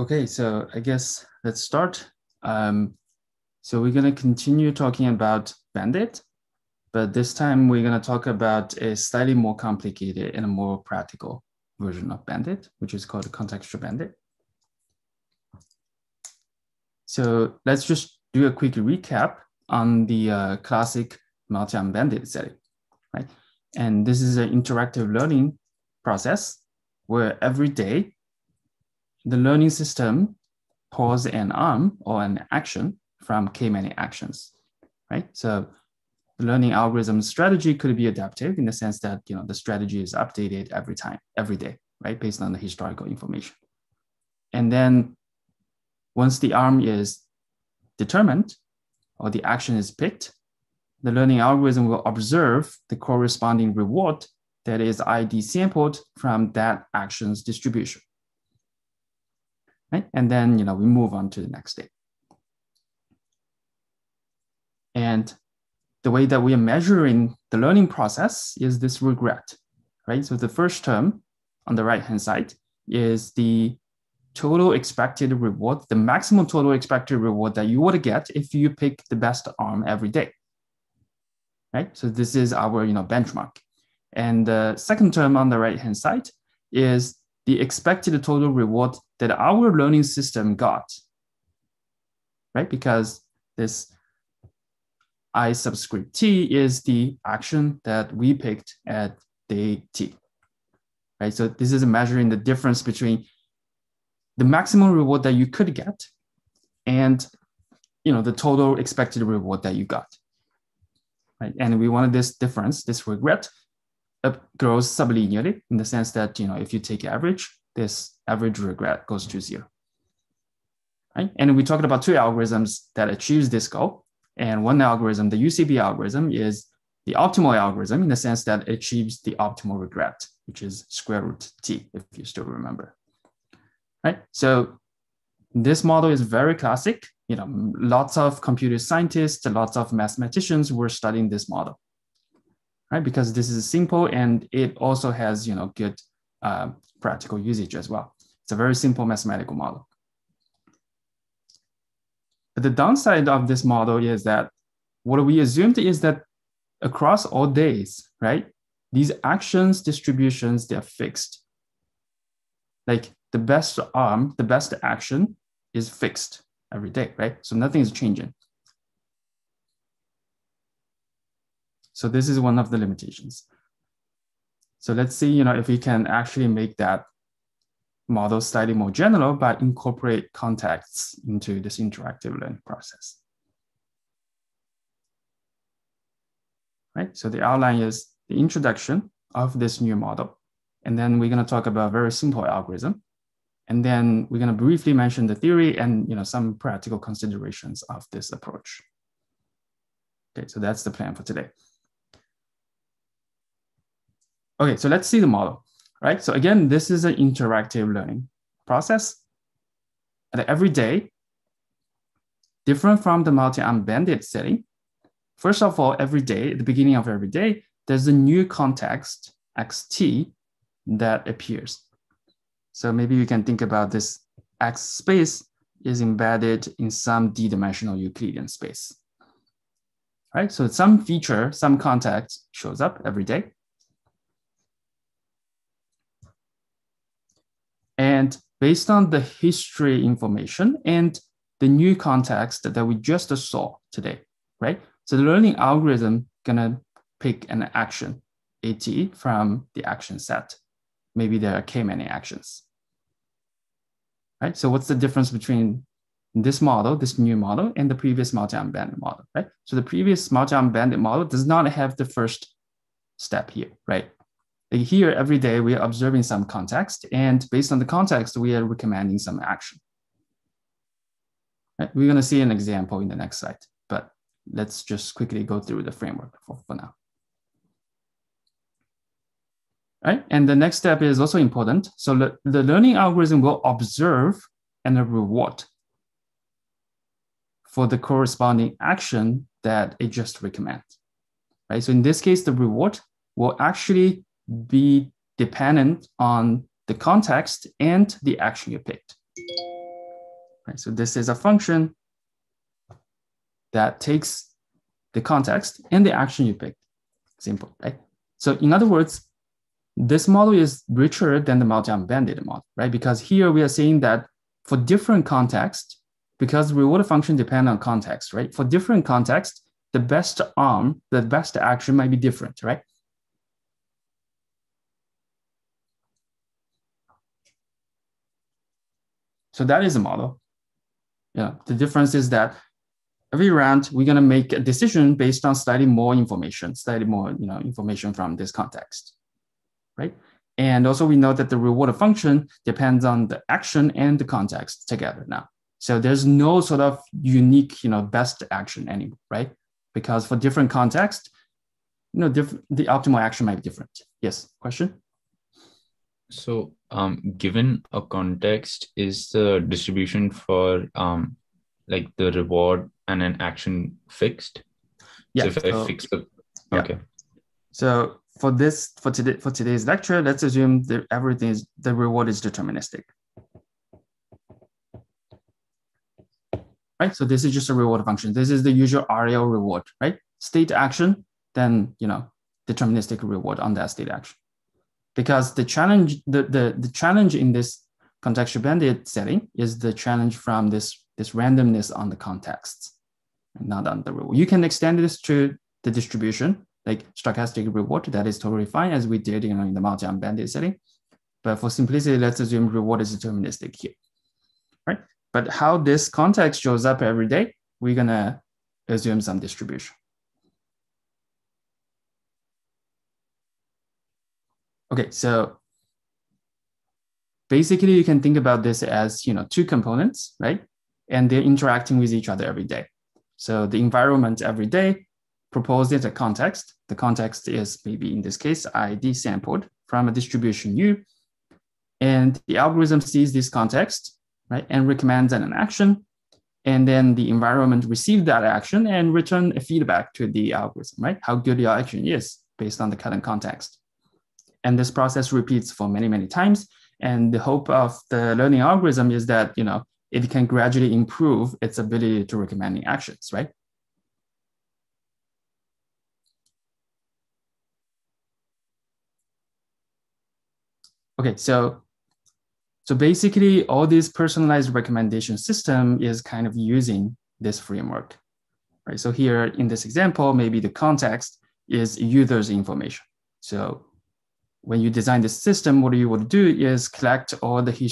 Okay, so I guess let's start. Um, so we're gonna continue talking about Bandit, but this time we're gonna talk about a slightly more complicated and a more practical version of Bandit, which is called contextual Bandit. So let's just do a quick recap on the uh, classic multi-arm bandit setting, right? And this is an interactive learning process where every day the learning system pulls an arm or an action from k-many actions, right? So the learning algorithm strategy could be adaptive in the sense that you know the strategy is updated every time, every day, right, based on the historical information. And then once the arm is determined or the action is picked, the learning algorithm will observe the corresponding reward that is ID sampled from that action's distribution. Right? And then you know we move on to the next state. And the way that we are measuring the learning process is this regret, right? So the first term on the right-hand side is the total expected reward, the maximum total expected reward that you would get if you pick the best arm every day. Right? So this is our you know, benchmark. And the second term on the right-hand side is the expected total reward that our learning system got. Right? Because this I subscript T is the action that we picked at day T. Right? So this is measuring the difference between the maximum reward that you could get and you know the total expected reward that you got right and we wanted this difference this regret grows sublinearly in the sense that you know if you take average this average regret goes to zero right and we talked about two algorithms that achieves this goal and one algorithm the ucb algorithm is the optimal algorithm in the sense that it achieves the optimal regret which is square root t if you still remember right? So this model is very classic. You know, lots of computer scientists, lots of mathematicians were studying this model, right? Because this is simple and it also has, you know, good uh, practical usage as well. It's a very simple mathematical model. But the downside of this model is that what we assumed is that across all days, right? These actions distributions, they're fixed. Like the best arm, the best action is fixed every day, right? So nothing is changing. So this is one of the limitations. So let's see, you know, if we can actually make that model slightly more general, but incorporate contexts into this interactive learning process. Right, so the outline is the introduction of this new model. And then we're gonna talk about a very simple algorithm and then we're going to briefly mention the theory and you know, some practical considerations of this approach. Okay, so that's the plan for today. Okay, so let's see the model, right? So again, this is an interactive learning process. And every day, different from the multi-arm bandit setting. First of all, every day, at the beginning of every day, there's a new context, xt, that appears. So maybe you can think about this X space is embedded in some d-dimensional Euclidean space. Right, so some feature, some context shows up every day. And based on the history information and the new context that we just saw today, right? So the learning algorithm gonna pick an action, AT, from the action set maybe there are k-many actions. Right? So what's the difference between this model, this new model, and the previous multi-arm bandit model, right? So the previous multi-arm bandit model does not have the first step here, right? Here, every day we are observing some context, and based on the context, we are recommending some action. Right? We're gonna see an example in the next slide, but let's just quickly go through the framework for, for now right? And the next step is also important. So the, the learning algorithm will observe and a reward for the corresponding action that it just recommends, right? So in this case, the reward will actually be dependent on the context and the action you picked, right? So this is a function that takes the context and the action you picked. Simple, right? So in other words, this model is richer than the multi-arm bandit model, right? Because here we are saying that for different context, because reward function depend on context, right? For different context, the best arm, the best action might be different, right? So that is a model. Yeah, the difference is that every round we're gonna make a decision based on slightly more information, slightly more you know information from this context, right? And also we know that the reward function depends on the action and the context together now. So there's no sort of unique, you know, best action anymore, right? Because for different context, you know, diff- the optimal action might be different. Yes, question? So um, given a context, is the distribution for um, like the reward and an action fixed? Yeah. So if I fix the yeah. okay. So for this for today for today's lecture, let's assume that everything is the reward is deterministic. Right. So this is just a reward function. This is the usual RL reward, right? State action, then you know, deterministic reward on that state action. Because the challenge, the the, the challenge in this contextual bandit setting is the challenge from this this randomness on the context, not on the reward. You can extend this to the distribution, like stochastic reward, that is totally fine as we did you know, in the multi-arm bandit setting. But for simplicity, let's assume reward is deterministic here, right? But how this context shows up every day, we're gonna assume some distribution. Okay, so basically you can think about this as you know two components, right? And they're interacting with each other every day. So the environment every day proposed as a context. The context is maybe in this case ID sampled from a distribution U, and the algorithm sees this context, right, and recommends an action, and then the environment receives that action and return a feedback to the algorithm, right? How good your action is based on the current context. And this process repeats for many, many times. And the hope of the learning algorithm is that, you know, it can gradually improve its ability to recommending actions, right? Okay, so so basically all this personalized recommendation system is kind of using this framework, right? So here in this example, maybe the context is user's information. So when you design the system, what you would do is collect all the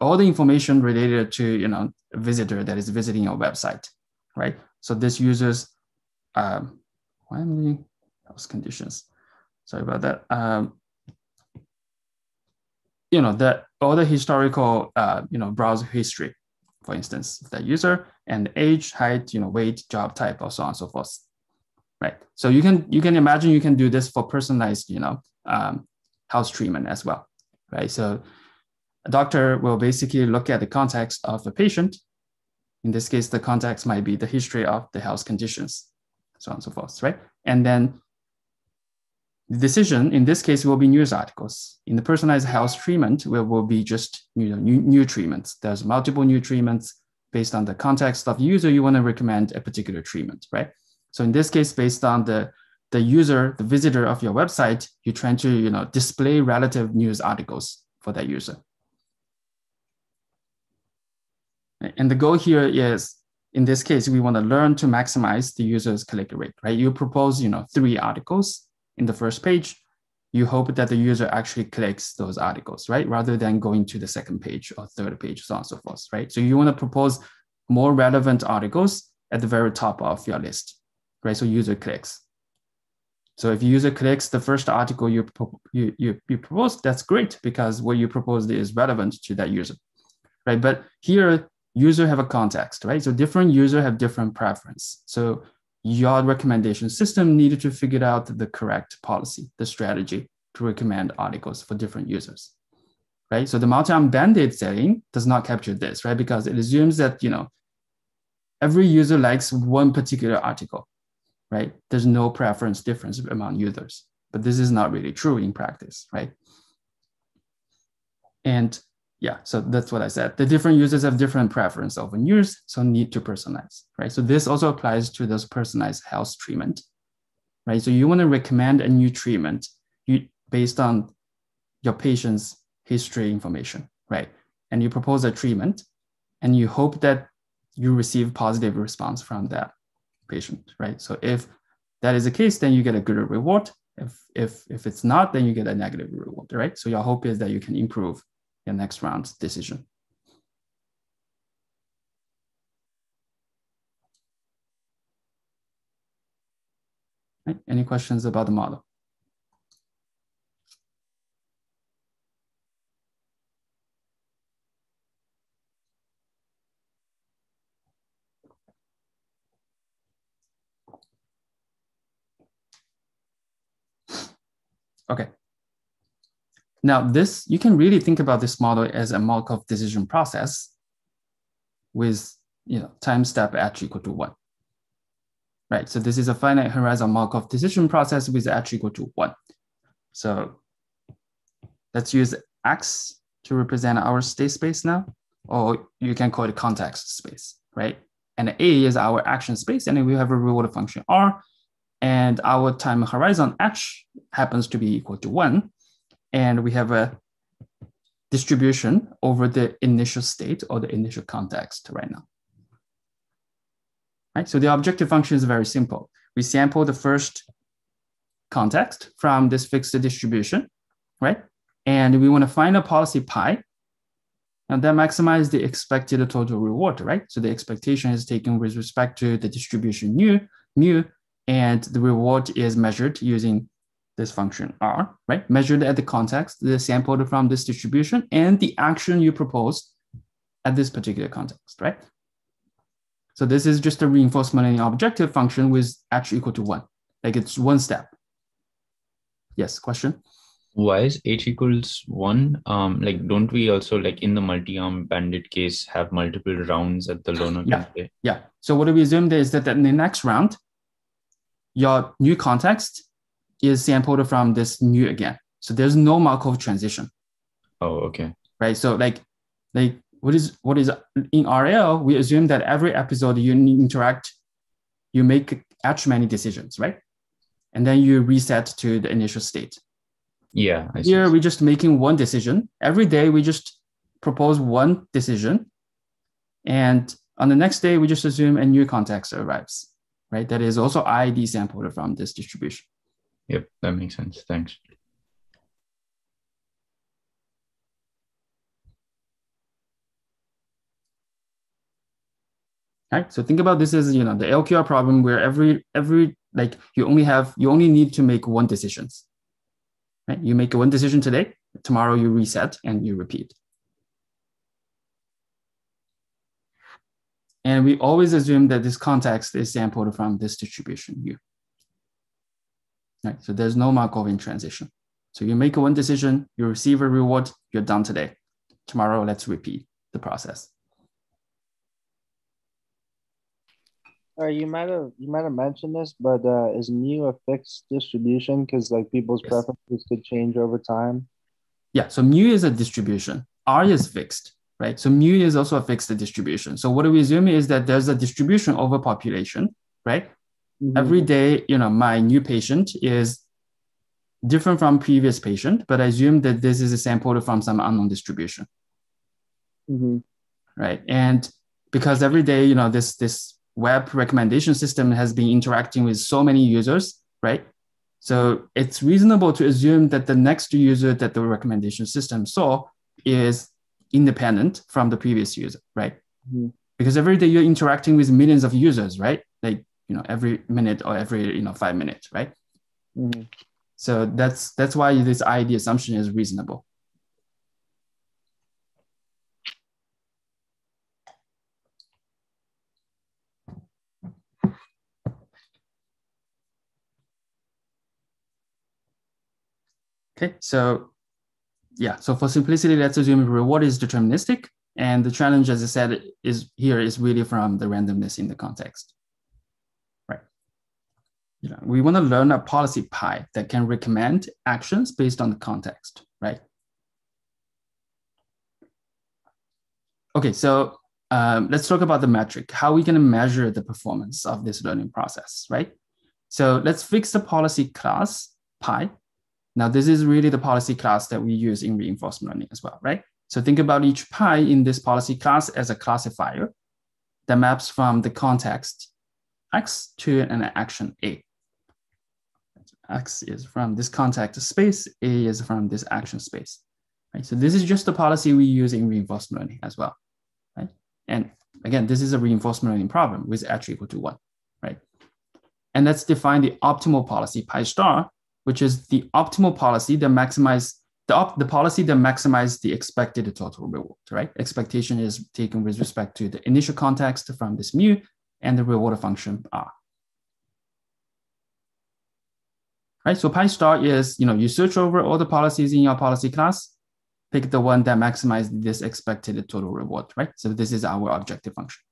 all the information related to you know a visitor that is visiting your website, right? So this uses um, why am I those conditions? Sorry about that. Um, you know that all the historical uh, you know browser history, for instance, that user and age, height, you know weight, job type, or so on and so forth, right? So you can you can imagine you can do this for personalized you know um, house treatment as well, right? So a doctor will basically look at the context of a patient. In this case, the context might be the history of the health conditions, so on and so forth, right? And then the decision in this case will be news articles. In the personalized health treatment, will will be just you know, new, new treatments. There's multiple new treatments based on the context of user. You want to recommend a particular treatment, right? So in this case, based on the the user, the visitor of your website, you're trying to you know display relative news articles for that user. And the goal here is, in this case, we want to learn to maximize the user's click rate, right? You propose, you know, three articles in the first page. You hope that the user actually clicks those articles, right? Rather than going to the second page or third page, so on and so forth, right? So you want to propose more relevant articles at the very top of your list, right? So user clicks. So if user clicks the first article you, you, you, you propose, that's great because what you proposed is relevant to that user, right? But here, user have a context, right? So different user have different preference. So your recommendation system needed to figure out the correct policy, the strategy to recommend articles for different users, right? So the multi-arm bandit setting does not capture this, right? Because it assumes that, you know, every user likes one particular article, right? There's no preference difference among users, but this is not really true in practice, right? And yeah, so that's what I said. The different users have different preference over news, so need to personalize, right? So this also applies to those personalized health treatment, right? So you want to recommend a new treatment you, based on your patient's history information, right? And you propose a treatment and you hope that you receive positive response from that patient, right? So if that is the case, then you get a good reward. If, if, if it's not, then you get a negative reward, right? So your hope is that you can improve your next round's decision. Right. Any questions about the model? Okay. Now this, you can really think about this model as a Markov decision process with you know, time step h equal to one. Right, so this is a finite horizon Markov decision process with h equal to one. So let's use x to represent our state space now, or you can call it context space, right? And A is our action space, and we have a reward function R, and our time horizon h happens to be equal to one and we have a distribution over the initial state or the initial context right now. Right, so the objective function is very simple. We sample the first context from this fixed distribution, right? And we want to find a policy pi, and then maximize the expected total reward, right? So the expectation is taken with respect to the distribution mu, mu, and the reward is measured using this function R, right? Measured at the context, the sampled from this distribution and the action you propose at this particular context, right? So this is just a reinforcement learning objective function with h equal to one, like it's one step. Yes, question? Why is h equals one? Um, like, don't we also like in the multi-arm bandit case have multiple rounds at the learner? Yeah, yeah. So what we assume is that in the next round, your new context is sampled from this new again. So there's no Markov transition. Oh, okay. Right. So like, like what is what is in RL? We assume that every episode you interact, you make h many decisions, right? And then you reset to the initial state. Yeah. I Here we're just making one decision every day. We just propose one decision, and on the next day we just assume a new context arrives, right? That is also ID sampled from this distribution. Yep, that makes sense. Thanks. Right. So think about this as you know the LQR problem where every every like you only have you only need to make one decisions. Right. You make one decision today, tomorrow you reset and you repeat. And we always assume that this context is sampled from this distribution U. Right? So there's no Markovian transition. So you make one decision, you receive a reward, you're done today. Tomorrow, let's repeat the process. Uh, you might have you might have mentioned this, but uh, is mu a fixed distribution? Because like people's yes. preferences could change over time. Yeah, so mu is a distribution. R is fixed, right? So mu is also a fixed distribution. So what we assume is that there's a distribution over population, right? Mm-hmm. Every day, you know, my new patient is different from previous patient, but I assume that this is a sample from some unknown distribution. Mm-hmm. Right. And because every day, you know, this this web recommendation system has been interacting with so many users, right? So it's reasonable to assume that the next user that the recommendation system saw is independent from the previous user, right? Mm-hmm. Because every day you're interacting with millions of users, right? Like you know every minute or every you know five minutes right mm-hmm. so that's that's why this id assumption is reasonable okay so yeah so for simplicity let's assume reward is deterministic and the challenge as i said is here is really from the randomness in the context Right. you know, we want to learn a policy pi that can recommend actions based on the context, right? okay, so um, let's talk about the metric. How we going to measure the performance of this learning process, right? So let's fix the policy class pi. Now, this is really the policy class that we use in reinforcement learning as well, right? So think about each pi in this policy class as a classifier that maps from the context X to an action A. X is from this context space, A is from this action space. Right? So this is just the policy we use in reinforcement learning as well. Right? And again, this is a reinforcement learning problem with h equal to one, right? And let's define the optimal policy pi star, which is the optimal policy that maximize the, op, the policy that maximizes the expected total reward, right? Expectation is taken with respect to the initial context from this mu and the reward function r. Right, so pi star is, you know, you search over all the policies in your policy class, pick the one that maximizes this expected total reward, right? So this is our objective function.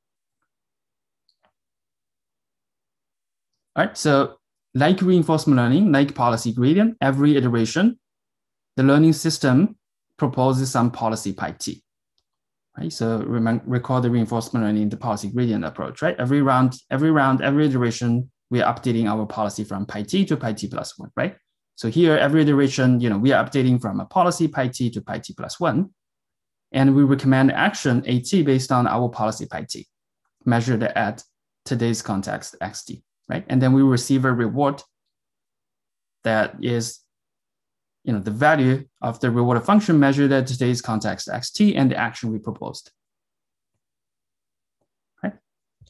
All right, so like reinforcement learning, like policy gradient, every iteration, the learning system proposes some policy pi t. Right, so remember, recall the reinforcement learning, the policy gradient approach, right? Every round, every round, every iteration, we are updating our policy from pi t to pi t plus one, right? So here, every iteration, you know, we are updating from a policy pi t to pi t plus one, and we recommend action at based on our policy pi t, measured at today's context xt, right? And then we receive a reward that is you know, the value of the reward function measured at today's context xt and the action we proposed. Right?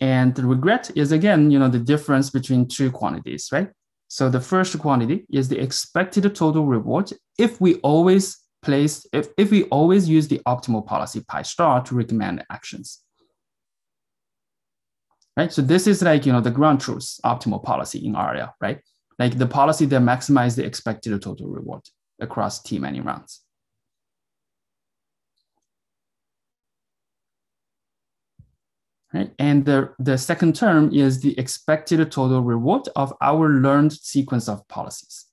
And the regret is again, you know, the difference between two quantities, right? So the first quantity is the expected total reward if we always place, if, if we always use the optimal policy pi star to recommend actions. Right? So this is like, you know, the ground truth optimal policy in RL, right? Like the policy that maximizes the expected total reward across T many rounds. Right? And the, the second term is the expected total reward of our learned sequence of policies.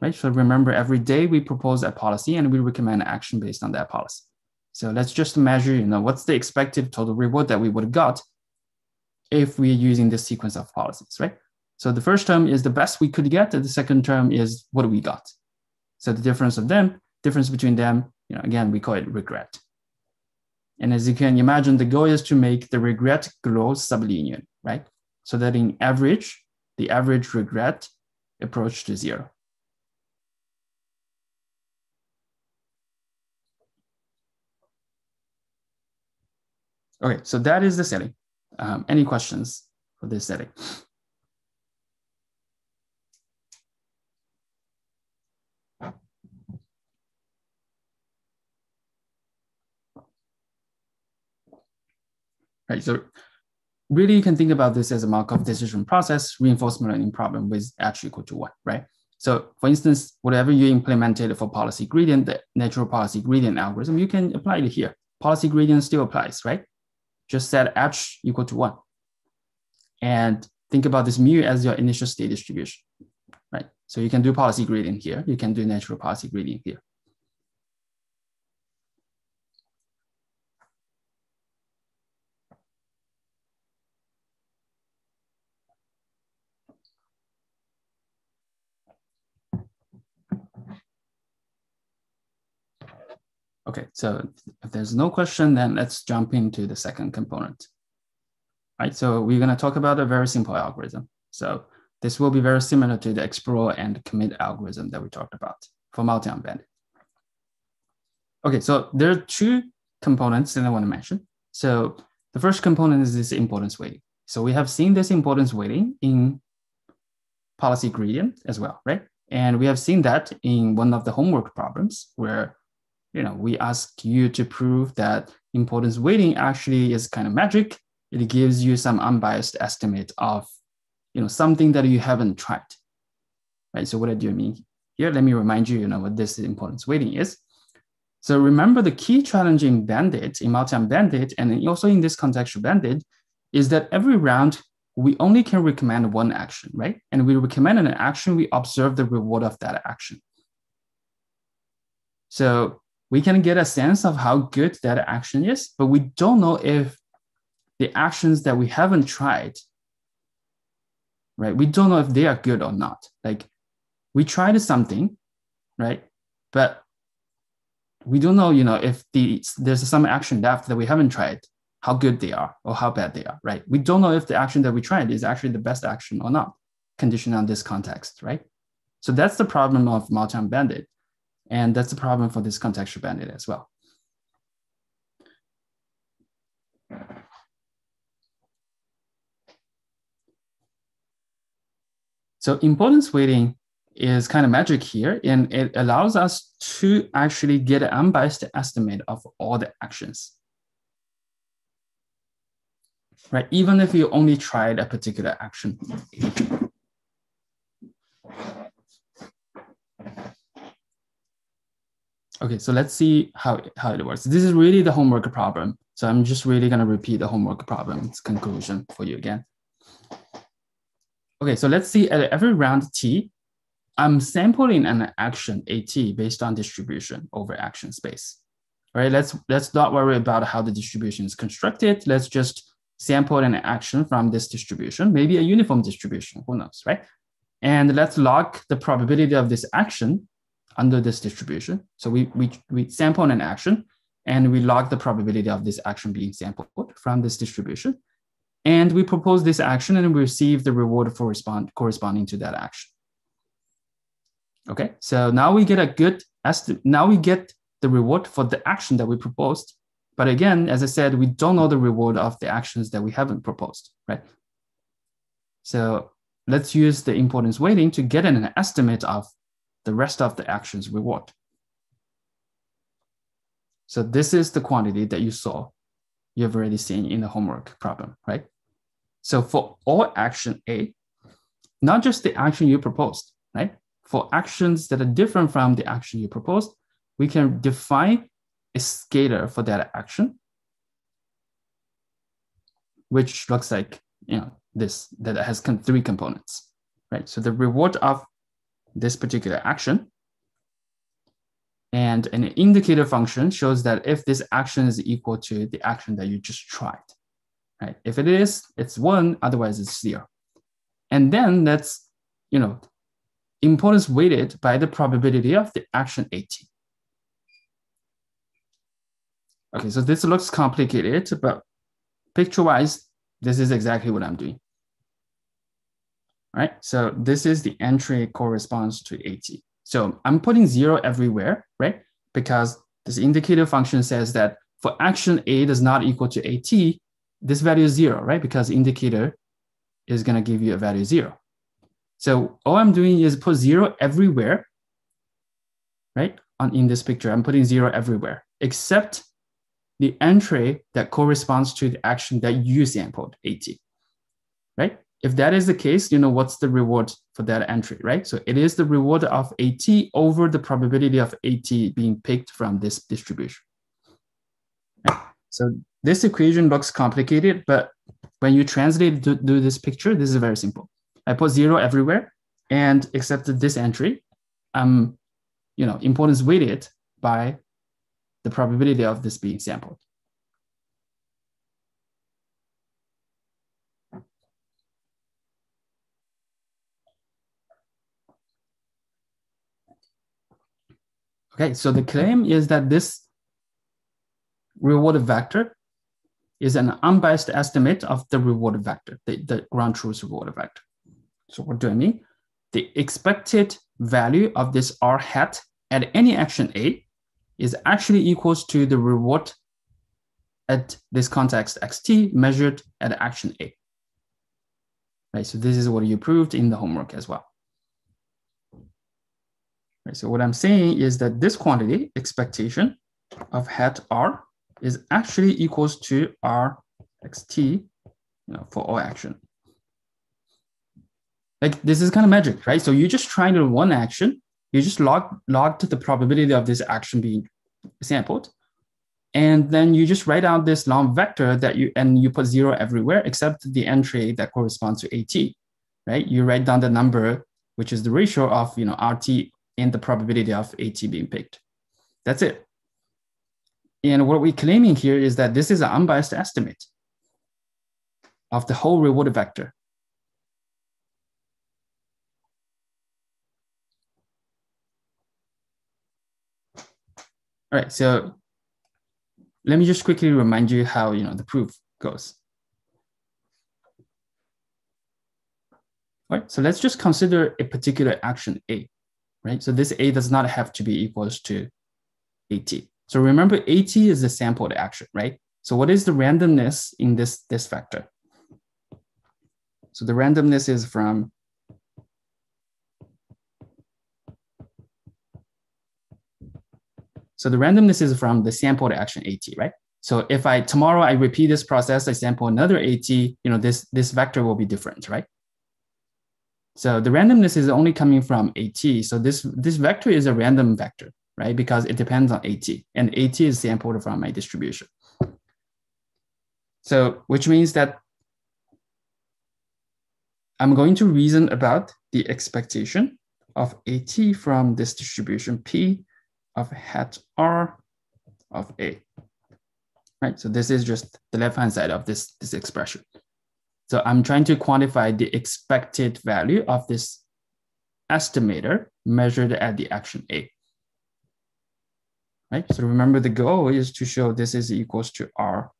Right? So remember, every day we propose a policy and we recommend action based on that policy. So let's just measure, you know, what's the expected total reward that we would have got if we're using this sequence of policies, right? So the first term is the best we could get, and the second term is what we got. So the difference of them, difference between them, you know, again, we call it regret. And as you can imagine, the goal is to make the regret grow sublinear, right? So that in average, the average regret approach to zero. Okay, so that is the setting. Um, any questions for this setting? right? So really you can think about this as a Markov decision process reinforcement learning problem with h equal to one, right? So for instance, whatever you implemented for policy gradient, the natural policy gradient algorithm, you can apply it here. Policy gradient still applies, right? Just set h equal to one. And think about this mu as your initial state distribution, right? So you can do policy gradient here. You can do natural policy gradient here. Okay, so if there's no question, then let's jump into the second component. Right, so we're gonna talk about a very simple algorithm. So this will be very similar to the explore and commit algorithm that we talked about for multi-arm bandit. Okay, so there are two components that I wanna mention. So the first component is this importance weighting. So we have seen this importance weighting in policy gradient as well, right? And we have seen that in one of the homework problems where you know, we ask you to prove that importance weighting actually is kind of magic. It gives you some unbiased estimate of, you know, something that you haven't tried, right? So what do you mean here? Let me remind you, you know, what this importance weighting is. So remember the key challenge in Bandit, in multi-bandit, and also in this contextual bandit, is that every round we only can recommend one action, right? And we recommend an action, we observe the reward of that action. So we can get a sense of how good that action is, but we don't know if the actions that we haven't tried, right? We don't know if they are good or not. Like we tried something, right? But we don't know, you know, if the, there's some action left that we haven't tried, how good they are or how bad they are, right? We don't know if the action that we tried is actually the best action or not, conditioned on this context, right? So that's the problem of multi-arm bandit. And that's the problem for this contextual bandit as well. So importance weighting is kind of magic here, and it allows us to actually get an unbiased estimate of all the actions. Right, even if you only tried a particular action. Okay, so let's see how, how it works. This is really the homework problem. So I'm just really gonna repeat the homework problem's conclusion for you again. Okay, so let's see at every round T, I'm sampling an action AT based on distribution over action space. All right, let's, let's not worry about how the distribution is constructed. Let's just sample an action from this distribution, maybe a uniform distribution, who knows, right? And let's log the probability of this action under this distribution. So we, we, we sample an action and we log the probability of this action being sampled from this distribution. And we propose this action and we receive the reward for respond, corresponding to that action. Okay, so now we get a good estimate. Now we get the reward for the action that we proposed. But again, as I said, we don't know the reward of the actions that we haven't proposed, right? So let's use the importance weighting to get an estimate of the rest of the action's reward. So this is the quantity that you saw, you've already seen in the homework problem, right? So for all action A, not just the action you proposed, right? For actions that are different from the action you proposed, we can define a scalar for that action, which looks like you know this that has three components, right? So the reward of this particular action. And an indicator function shows that if this action is equal to the action that you just tried, right? If it is, it's one, otherwise it's zero. And then that's, you know, importance weighted by the probability of the action AT. Okay, so this looks complicated, but picture-wise, this is exactly what I'm doing right? So this is the entry corresponds to AT. So I'm putting zero everywhere, right? Because this indicator function says that for action A does not equal to AT, this value is zero, right? Because indicator is gonna give you a value zero. So all I'm doing is put zero everywhere, right? On, in this picture, I'm putting zero everywhere, except the entry that corresponds to the action that you sampled, AT, right? If that is the case, you know, what's the reward for that entry, right? So it is the reward of AT over the probability of AT being picked from this distribution. So this equation looks complicated, but when you translate to do this picture, this is very simple. I put zero everywhere and accepted this entry. I'm, you know, importance weighted by the probability of this being sampled. Okay, so the claim is that this reward vector is an unbiased estimate of the reward vector, the, the ground truth reward vector. So what do I mean? The expected value of this R hat at any action A is actually equals to the reward at this context xt measured at action A. Right, so this is what you proved in the homework as well. Right, so what I'm saying is that this quantity expectation of hat R is actually equals to R xt you know, for all action. Like this is kind of magic, right? So you're just trying to one action, you just log logged the probability of this action being sampled. And then you just write out this long vector that you and you put zero everywhere except the entry that corresponds to AT, right? You write down the number, which is the ratio of you know RT and the probability of AT being picked. That's it. And what we're claiming here is that this is an unbiased estimate of the whole reward vector. All right, so let me just quickly remind you how you know the proof goes. All right, so let's just consider a particular action A, right? So this A does not have to be equals to AT. So remember AT is the sampled action, right? So what is the randomness in this, this vector? So the randomness is from So the randomness is from the sampled action AT, right? So if I tomorrow I repeat this process, I sample another AT, you know, this, this vector will be different, right? So the randomness is only coming from AT. So this, this vector is a random vector, right? Because it depends on AT and AT is sampled from my distribution. So which means that I'm going to reason about the expectation of AT from this distribution P of hat R of A, right? So this is just the left-hand side of this, this expression. So I'm trying to quantify the expected value of this estimator measured at the action A. Right, so remember the goal is to show this is equals to R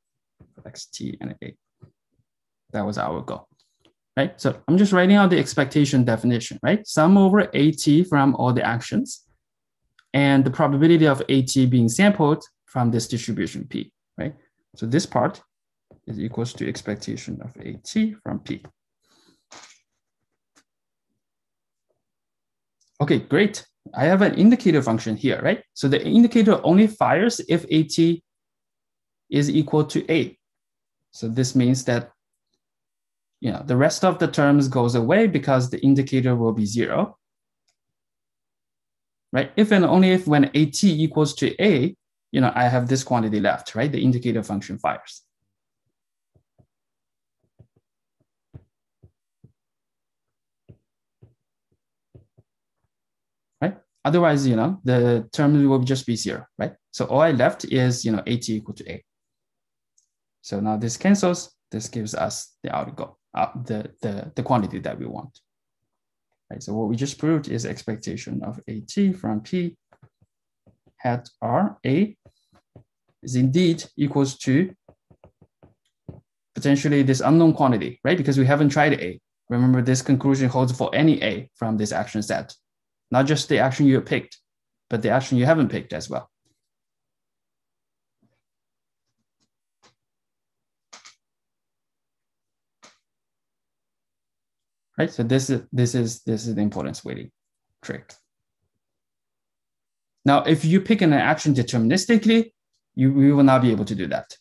for XT and A. That was our goal, right? So I'm just writing out the expectation definition, right? Sum over AT from all the actions and the probability of AT being sampled from this distribution P, right? So this part is equals to expectation of AT from P. Okay, great. I have an indicator function here, right? So the indicator only fires if AT is equal to A. So this means that you know, the rest of the terms goes away because the indicator will be zero. Right? If and only if when AT equals to A, you know, I have this quantity left, right? The indicator function fires. Otherwise, you know, the term will just be zero, right? So all I left is, you know, AT equal to A. So now this cancels. This gives us the outgo, uh, the, the, the quantity that we want. Right, so what we just proved is expectation of AT from P hat R A is indeed equals to potentially this unknown quantity, right? Because we haven't tried A. Remember, this conclusion holds for any A from this action set not just the action you have picked, but the action you haven't picked as well. Right, so this is this is this is the importance weighting trick. Now, if you pick an action deterministically, you, you will not be able to do that.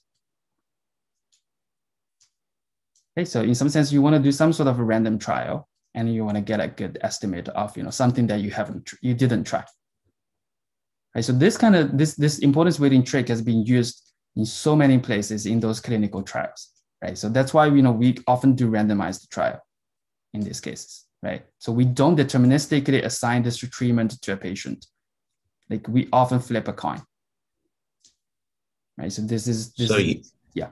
Okay, so in some sense, you want to do some sort of a random trial and you want to get a good estimate of you know something that you haven't you didn't track right so this kind of this this importance weighting trick has been used in so many places in those clinical trials right? So that's why you know we often do randomized trial in these cases right? So we don't deterministically assign this treatment to a patient. Like we often flip a coin. Right so this is this sorry is, yeah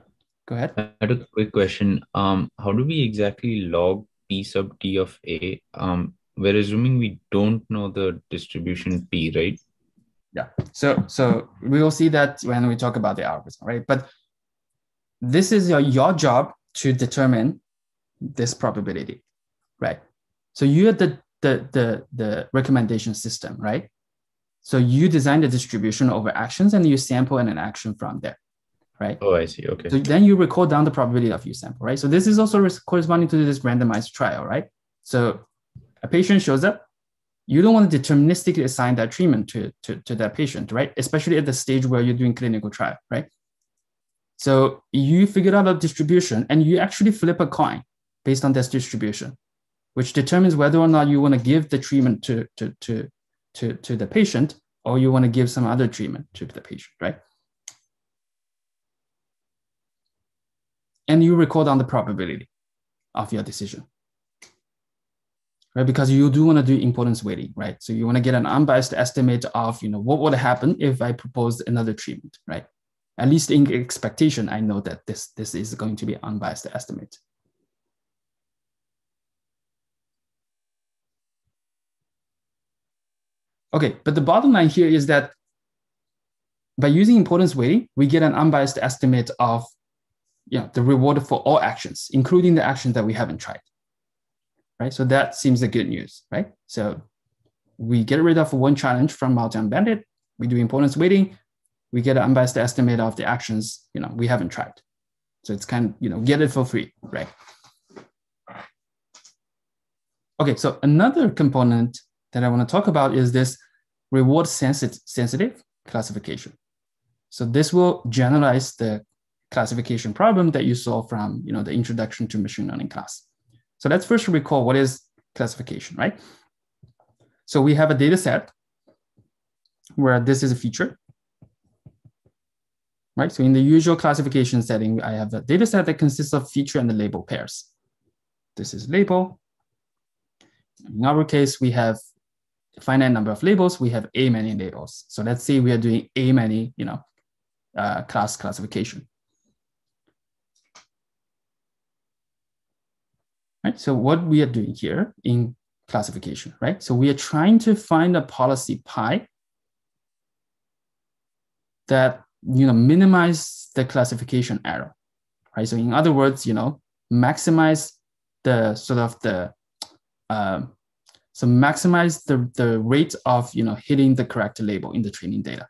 go ahead. I had a quick question. Um how do we exactly log P sub T of A, um, we're assuming we don't know the distribution P, right? Yeah. So so we will see that when we talk about the algorithm, right? But this is your, your job to determine this probability, right? So you're the, the, the, the recommendation system, right? So you design the distribution over actions and you sample an action from there right? Oh, I see. Okay. So then you record down the probability of your sample, right? So this is also corresponding to this randomized trial, right? So a patient shows up, you don't want to deterministically assign that treatment to, to, to that patient, right? Especially at the stage where you're doing clinical trial, right? So you figured out a distribution and you actually flip a coin based on this distribution, which determines whether or not you want to give the treatment to, to, to, to, to the patient or you want to give some other treatment to the patient, right? And you record on the probability of your decision. Right, because you do want to do importance weighting, right? So you want to get an unbiased estimate of, you know, what would happen if I proposed another treatment, right? at least in expectation, I know that this, this is going to be unbiased estimate. Okay, but the bottom line here is that by using importance weighting, we get an unbiased estimate of you know, the reward for all actions, including the actions that we haven't tried. Right. So that seems the good news, right? So we get rid of one challenge from multi-arm bandit, we do importance weighting, we get an unbiased estimate of the actions, you know, we haven't tried. So it's kind of, you know, get it for free, right? Okay, so another component that I want to talk about is this reward sensitive classification. So this will generalize the classification problem that you saw from you know, the introduction to machine learning class. So let's first recall what is classification, right? So we have a data set where this is a feature, right? So in the usual classification setting, I have a data set that consists of feature and the label pairs. This is label. In our case, we have a finite number of labels, we have a many labels. So let's say we are doing a many, you know, uh, class classification. Right. So what we are doing here in classification, right? So we are trying to find a policy pi that you know minimize the classification error, right? So in other words, you know, maximize the sort of the uh, so maximize the, the rate of you know hitting the correct label in the training data.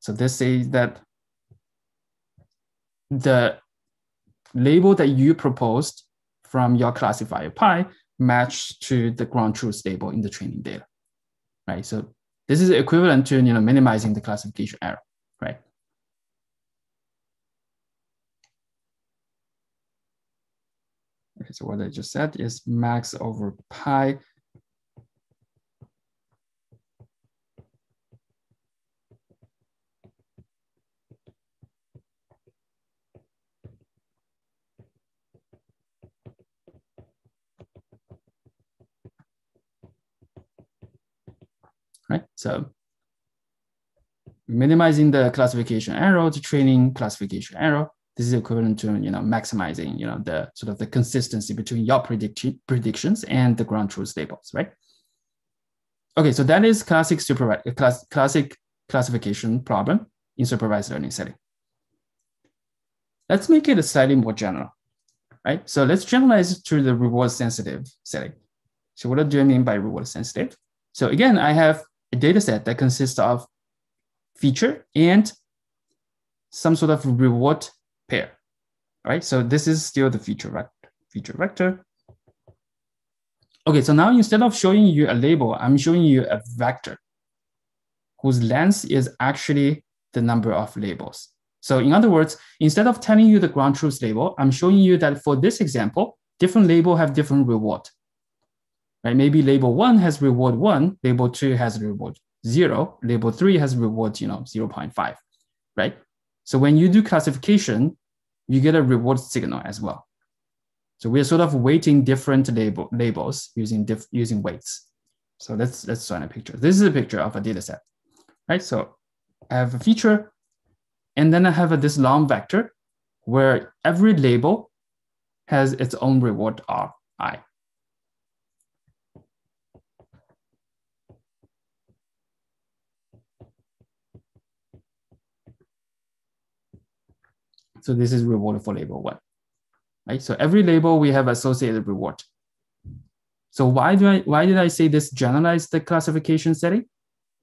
So this says that the label that you proposed from your classifier pi match to the ground truth label in the training data, right? So this is equivalent to you know minimizing the classification error, right? Okay, so what I just said is max over pi right? So minimizing the classification error to training classification error. This is equivalent to you know maximizing you know the sort of the consistency between your prediction predictions and the ground truth labels, right? Okay, so that is classic supervised class, classic classification problem in supervised learning setting. Let's make it a slightly more general, right? So let's generalize to the reward sensitive setting. So what do I mean by reward sensitive? So again, I have a data set that consists of feature and some sort of reward pair, right? So this is still the feature vector. Feature vector. Okay, so now instead of showing you a label, I'm showing you a vector whose length is actually the number of labels. So in other words, instead of telling you the ground truth label, I'm showing you that for this example, different label have different reward right? Maybe label one has reward one, label two has reward zero, label three has reward, you know, 0.5, right? So when you do classification, you get a reward signal as well. So we're sort of weighting different label, labels using, diff, using weights. So let's, let's sign a picture. This is a picture of a data set, right? So I have a feature, and then I have a, this long vector where every label has its own reward R, I. So this is reward for label one, right? So every label we have associated reward. So why do I why did I say this generalized the classification setting?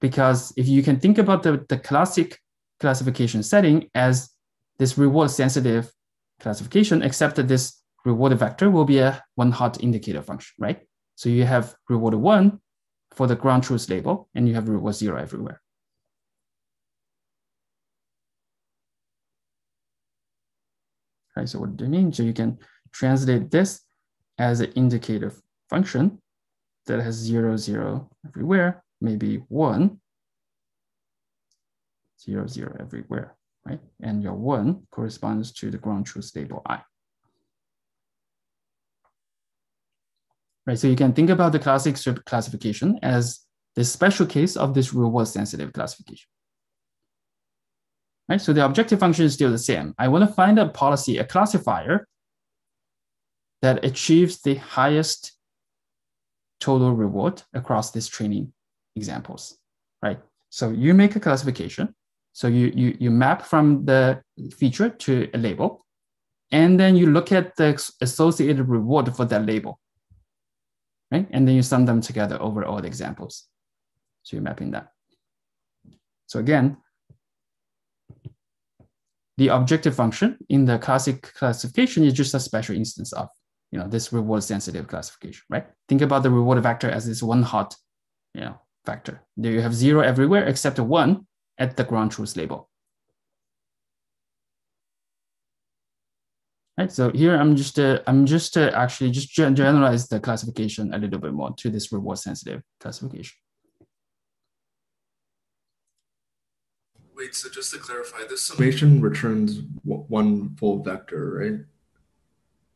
Because if you can think about the, the classic classification setting as this reward sensitive classification, except that this reward vector will be a one hot indicator function, right? So you have reward one for the ground truth label, and you have reward zero everywhere. Right? So what do you mean? So you can translate this as an indicator function that has zero, zero everywhere, maybe one, zero, zero everywhere, right? And your one corresponds to the ground truth label I. Right, so you can think about the classic classification as the special case of this reward sensitive classification. Right? So the objective function is still the same. I want to find a policy, a classifier that achieves the highest total reward across these training examples, right? So you make a classification. So you, you, you map from the feature to a label, and then you look at the associated reward for that label, right? And then you sum them together over all the examples. So you're mapping that. So again, the objective function in the classic classification is just a special instance of you know this reward sensitive classification, right? Think about the reward vector as this one hot you know, vector. There you have zero everywhere except one at the ground truth label. Right, so here I'm just uh, I'm just uh, actually just generalize the classification a little bit more to this reward sensitive classification. Wait, so just to clarify, this summation returns one full vector, right?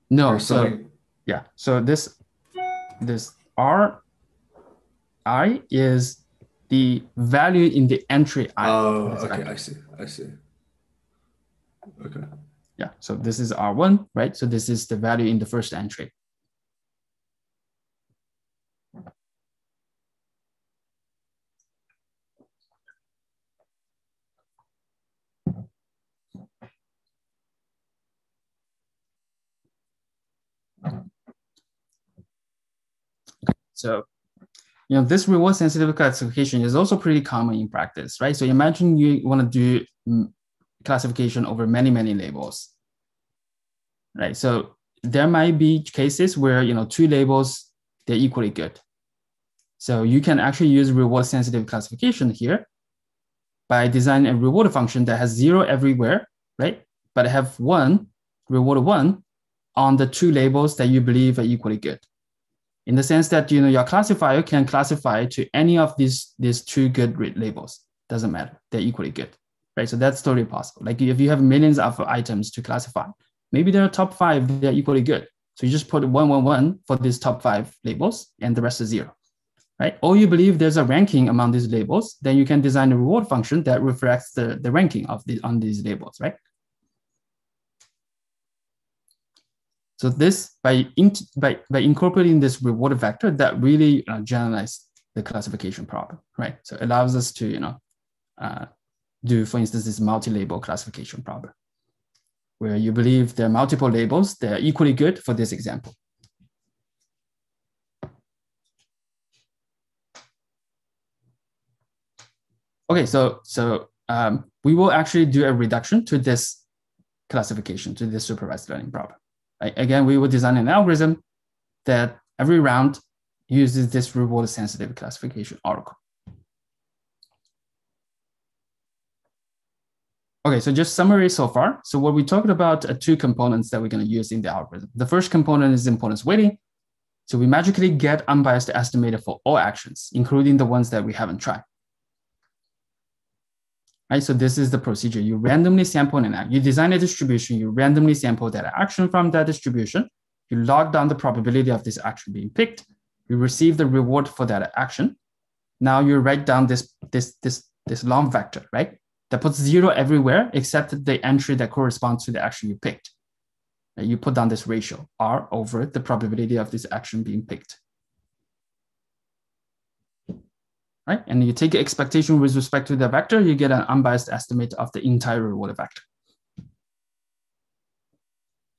No, so yeah, so this this R I is the value in the entry I. Oh, okay, I see, I see. Okay. Yeah, so this is R1, right? So this is the value in the first entry. So, you know, this reward sensitive classification is also pretty common in practice, right? So imagine you want to do mm, classification over many, many labels, right? So there might be cases where, you know, two labels, they're equally good. So you can actually use reward sensitive classification here by designing a reward function that has zero everywhere, right? But have one, reward one, on the two labels that you believe are equally good in the sense that you know your classifier can classify to any of these these two good labels. Doesn't matter; they're equally good, right? So that's totally possible. Like if you have millions of items to classify, maybe there are top five they're equally good. So you just put one one one for these top five labels, and the rest is zero, right? Or you believe there's a ranking among these labels, then you can design a reward function that reflects the, the ranking of the on these labels, right? So this by, by, by incorporating this reward vector that really uh, generalize the classification problem, right? So it allows us to, you know, uh, do, for instance, this multi-label classification problem, where you believe there are multiple labels that are equally good for this example. Okay, so so um, we will actually do a reduction to this classification, to this supervised learning problem again, we will design an algorithm that every round uses this reward sensitive classification oracle. Okay, so just summary so far. So what we talked about are two components that we're going to use in the algorithm. The first component is importance weighting. So we magically get unbiased estimator for all actions, including the ones that we haven't tried right? So this is the procedure. You randomly sample an act. You design a distribution. You randomly sample that action from that distribution. You log down the probability of this action being picked. You receive the reward for that action. Now you write down this this this this long vector, right? That puts zero everywhere except the entry that corresponds to the action you picked. You put down this ratio R over the probability of this action being picked. Right? And you take expectation with respect to the vector, you get an unbiased estimate of the entire reward vector.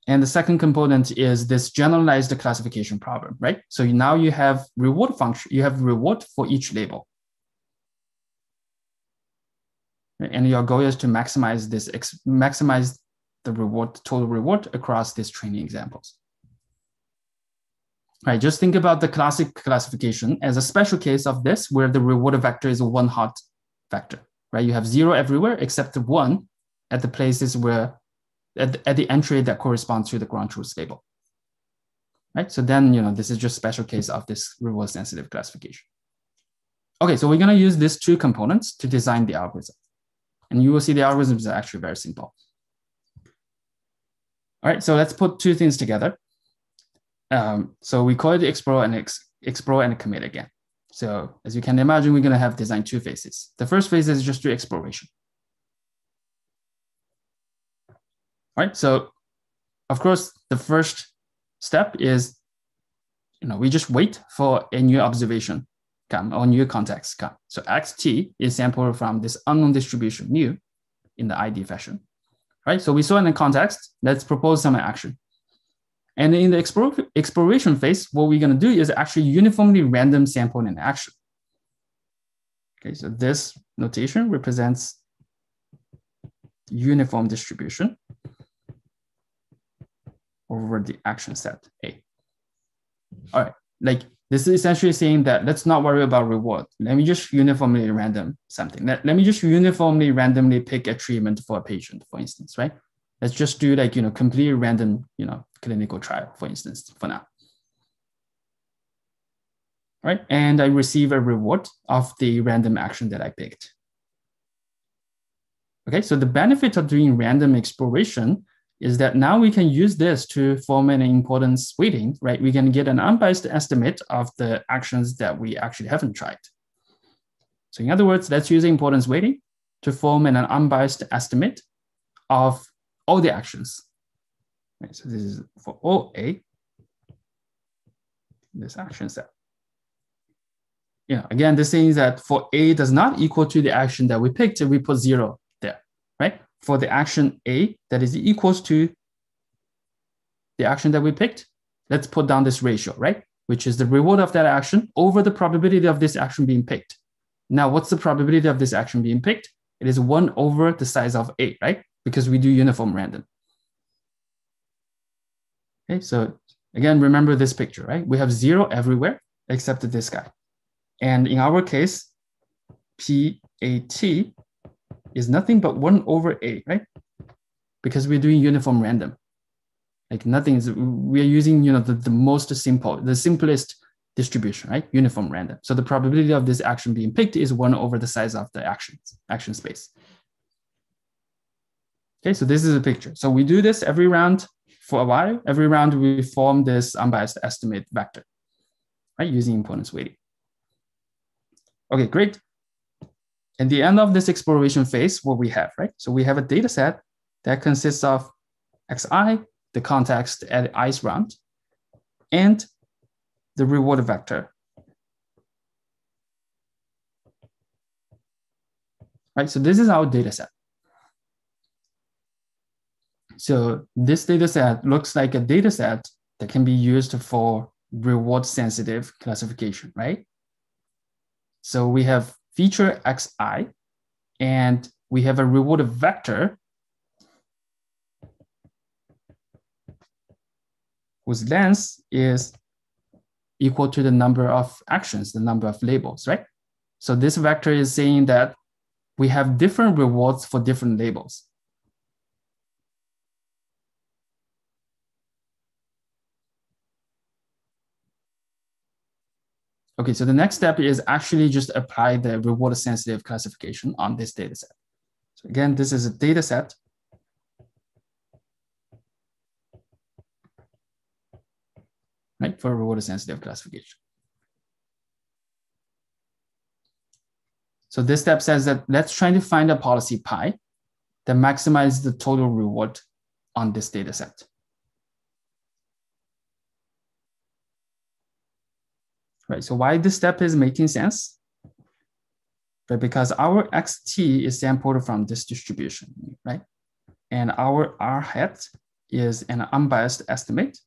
And the second component is this generalized classification problem, right? So now you have reward function, you have reward for each label. And your goal is to maximize this, maximize the reward, total reward across these training examples. Right, just think about the classic classification as a special case of this, where the reward vector is a one hot vector, right? You have zero everywhere except one at the places where, at the, at the entry that corresponds to the ground truth label, right? So then, you know, this is just special case of this reward sensitive classification. Okay, so we're gonna use these two components to design the algorithm. And you will see the algorithm is actually very simple. All right, so let's put two things together. Um, so we call it explore and ex explore and commit again. So as you can imagine, we're going to have design two phases. The first phase is just do exploration. right? So of course, the first step is, you know, we just wait for a new observation come or new context come. So xt is sampled from this unknown distribution mu in the ID fashion, right? So we saw in the context, let's propose some action. And in the explore, exploration phase, what we're gonna do is actually uniformly random sample an action. Okay, so this notation represents uniform distribution over the action set A. All right, like this is essentially saying that let's not worry about reward. Let me just uniformly random something. Let, let me just uniformly randomly pick a treatment for a patient, for instance, right? Let's just do like, you know, completely random, you know, clinical trial, for instance, for now. Right, and I receive a reward of the random action that I picked. Okay, so the benefit of doing random exploration is that now we can use this to form an importance weighting, right? We can get an unbiased estimate of the actions that we actually haven't tried. So in other words, let's use importance weighting to form an unbiased estimate of all the actions. Right, so this is for all A, this action set. Yeah, again, this means that for A does not equal to the action that we picked, we put zero there, right? for the action A that is equals to the action that we picked, let's put down this ratio, right? Which is the reward of that action over the probability of this action being picked. Now, what's the probability of this action being picked? It is one over the size of A, right? Because we do uniform random. Okay, so again, remember this picture, right? We have zero everywhere except this guy. And in our case, PAT is nothing but one over A, right? Because we're doing uniform random. Like nothing is, we are using, you know, the, the most simple, the simplest distribution, right? Uniform random. So the probability of this action being picked is one over the size of the actions, action space. Okay, so this is a picture. So we do this every round for a while. Every round we form this unbiased estimate vector, right? Using importance weighting. Okay, great. At the end of this exploration phase, what we have, right? So we have a data set that consists of xi, the context at ice round, and the reward vector. Right, so this is our data set. So this data set looks like a data set that can be used for reward sensitive classification, right? So we have feature xi, and we have a reward vector whose length is equal to the number of actions, the number of labels, right? So this vector is saying that we have different rewards for different labels. Okay, so the next step is actually just apply the reward sensitive classification on this data set. So again, this is a data set. Right, for reward sensitive classification. So this step says that let's try to find a policy pi that maximizes the total reward on this data set. Right? So why this step is making sense? But because our xt is sampled from this distribution, right? And our r hat is an unbiased estimate.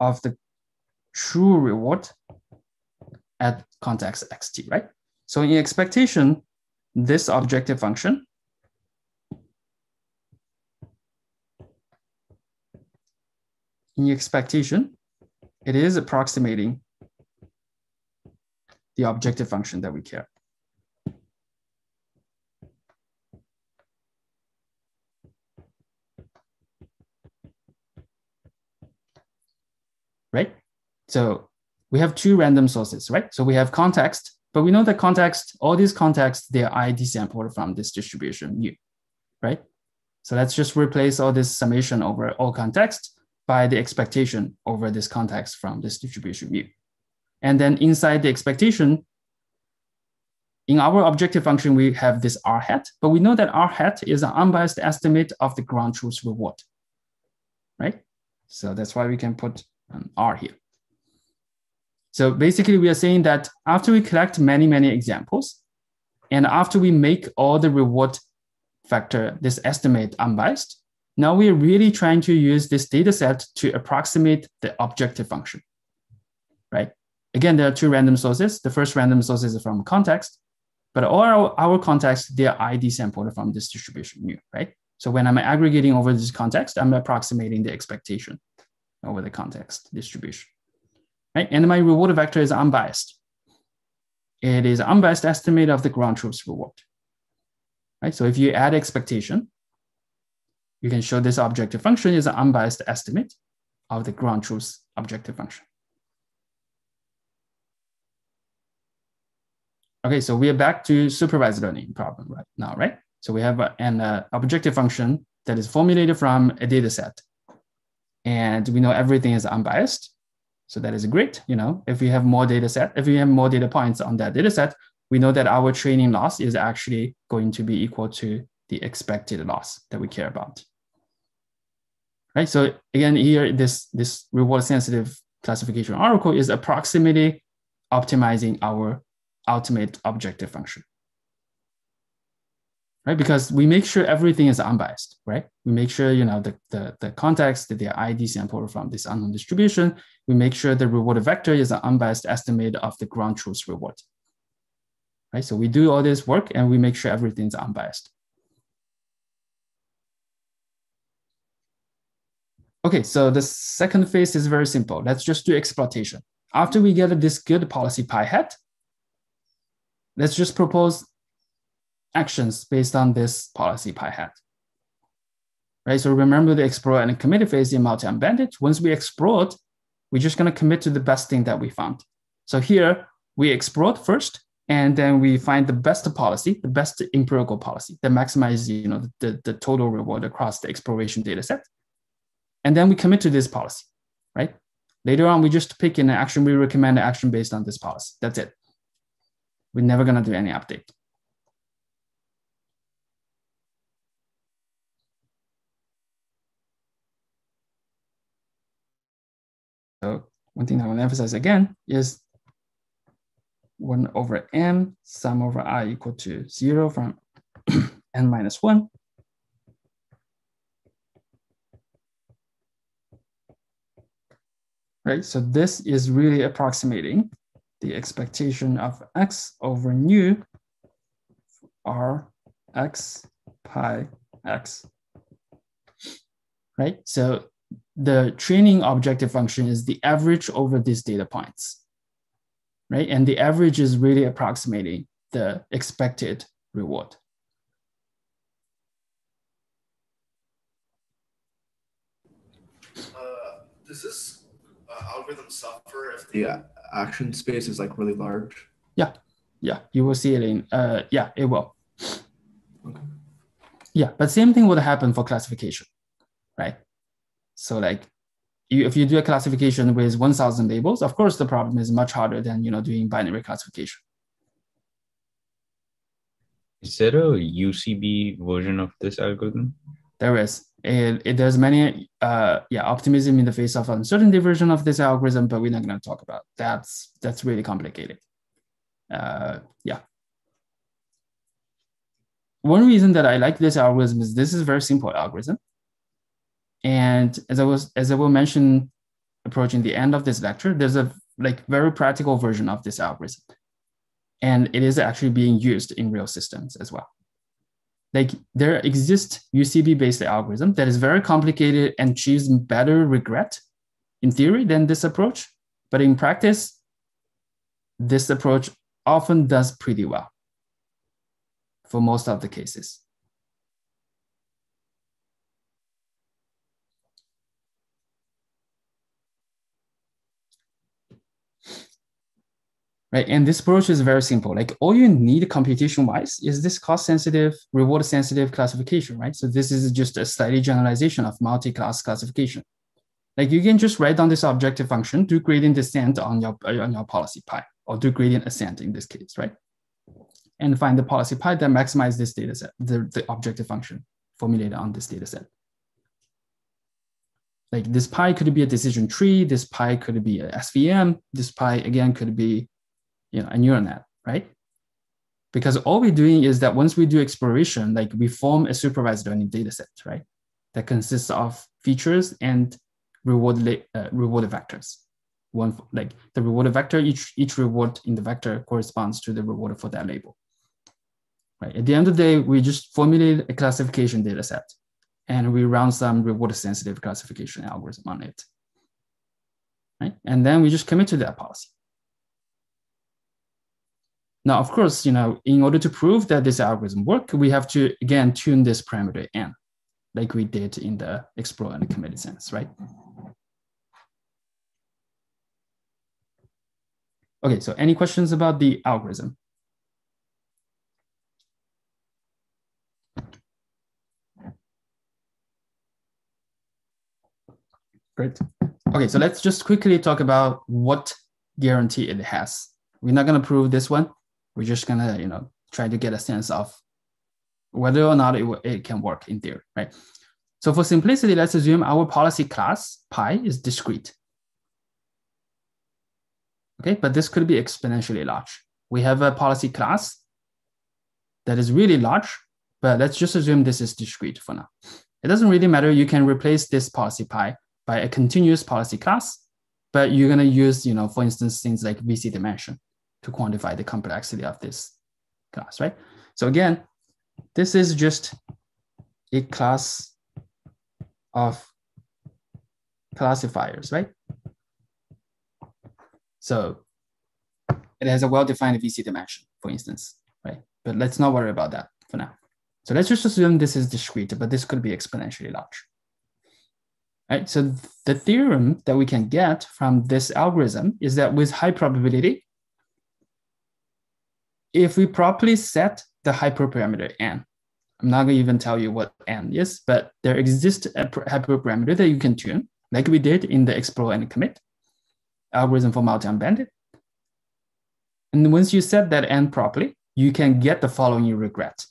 of the true reward at context xt, right? So in expectation, this objective function in expectation, it is approximating the objective function that we care. Right? So we have two random sources, right? So we have context, but we know that context, all these contexts, they are ID sampled from this distribution mu, right? So let's just replace all this summation over all context by the expectation over this context from this distribution mu. And then inside the expectation, in our objective function, we have this r hat, but we know that r hat is an unbiased estimate of the ground truth reward, right? So that's why we can put an r here. So basically, we are saying that after we collect many, many examples, and after we make all the reward factor, this estimate unbiased, now we are really trying to use this data set to approximate the objective function, right? Again, there are two random sources. The first random source is from context, but all our, our context, they are ID sampled from this distribution mu, right? So when I'm aggregating over this context, I'm approximating the expectation over the context distribution, right? And my reward vector is unbiased. It is unbiased estimate of the ground truth reward, right? So if you add expectation, you can show this objective function is an unbiased estimate of the ground truth objective function. Okay, so we are back to supervised learning problem right now, right? So we have an uh, objective function that is formulated from a data set. And we know everything is unbiased. So that is great. You know, if we have more data set, if we have more data points on that data set, we know that our training loss is actually going to be equal to the expected loss that we care about. Right. So again, here, this, this reward sensitive classification oracle is approximately optimizing our ultimate objective function. Right, because we make sure everything is unbiased, right? We make sure, you know, the, the, the context that the ID sample from this unknown distribution, we make sure the reward vector is an unbiased estimate of the ground truth reward. Right, so we do all this work and we make sure everything's unbiased. Okay, so the second phase is very simple. Let's just do exploitation. After we get this good policy pi hat, let's just propose actions based on this policy pi hat. Right, so remember the explore and commit phase in multi-arm bandit. Once we explore, we're just gonna commit to the best thing that we found. So here we explore first, and then we find the best policy, the best empirical policy that maximizes you know, the, the total reward across the exploration data set. And then we commit to this policy, right? Later on, we just pick an action, we recommend an action based on this policy. That's it. We're never going to do any update. So one thing I want to emphasize again is 1 over m sum over i equal to 0 from n minus 1. Right, so this is really approximating the expectation of x over nu r x pi x, right? So the training objective function is the average over these data points, right? And the average is really approximating the expected reward. Uh, this uh, algorithm suffer if the action space is like really large? Yeah, yeah, you will see it in, uh, yeah, it will. Okay. Yeah, but same thing would happen for classification, right? So like, you, if you do a classification with 1,000 labels, of course the problem is much harder than you know doing binary classification. Is there a UCB version of this algorithm? There is. It, it, there's many uh, yeah optimism in the face of uncertainty version of this algorithm, but we're not going to talk about that's that's really complicated. Uh, yeah. One reason that I like this algorithm is this is very simple algorithm. And as I was as I will mention approaching the end of this lecture, there's a like very practical version of this algorithm. And it is actually being used in real systems as well like there exists UCB-based algorithm that is very complicated and achieves better regret in theory than this approach. But in practice, this approach often does pretty well for most of the cases. Right? And this approach is very simple. Like all you need computation-wise is this cost-sensitive, reward-sensitive classification, right? So this is just a slightly generalization of multi-class classification. Like you can just write down this objective function, do gradient descent on your on your policy pi, or do gradient ascent in this case, right? and find the policy pi that maximize this data set, the, the objective function formulated on this data set. Like this pi could be a decision tree, this pi could be a SVM, this pi again could be you know, a neural net, right? Because all we're doing is that once we do exploration, like we form a supervised learning data set, right? That consists of features and reward, uh, reward vectors. One like the reward vector, each, each reward in the vector corresponds to the reward for that label. Right. At the end of the day, we just formulate a classification data set and we run some reward sensitive classification algorithm on it. Right. And then we just commit to that policy. Now, of course, you know, in order to prove that this algorithm work, we have to, again, tune this parameter n, like we did in the explore and commit sense, right? Okay, so any questions about the algorithm? Great. Okay, so let's just quickly talk about what guarantee it has. We're not gonna prove this one. We're just gonna, you know, try to get a sense of whether or not it, it can work in theory, right? So for simplicity, let's assume our policy class pi is discrete. Okay, but this could be exponentially large. We have a policy class that is really large, but let's just assume this is discrete for now. It doesn't really matter. You can replace this policy pi by a continuous policy class, but you're going to use, you know, for instance, things like VC dimension to quantify the complexity of this class, right? So again, this is just a class of classifiers, right? So it has a well-defined VC dimension, for instance, right? But let's not worry about that for now. So let's just assume this is discrete, but this could be exponentially large. Right, so the theorem that we can get from this algorithm is that with high probability, if we properly set the hyperparameter n, I'm not going to even tell you what n is, but there exists a hyperparameter that you can tune, like we did in the explore and commit algorithm for multi-arm bandit. And once you set that n properly, you can get the following regret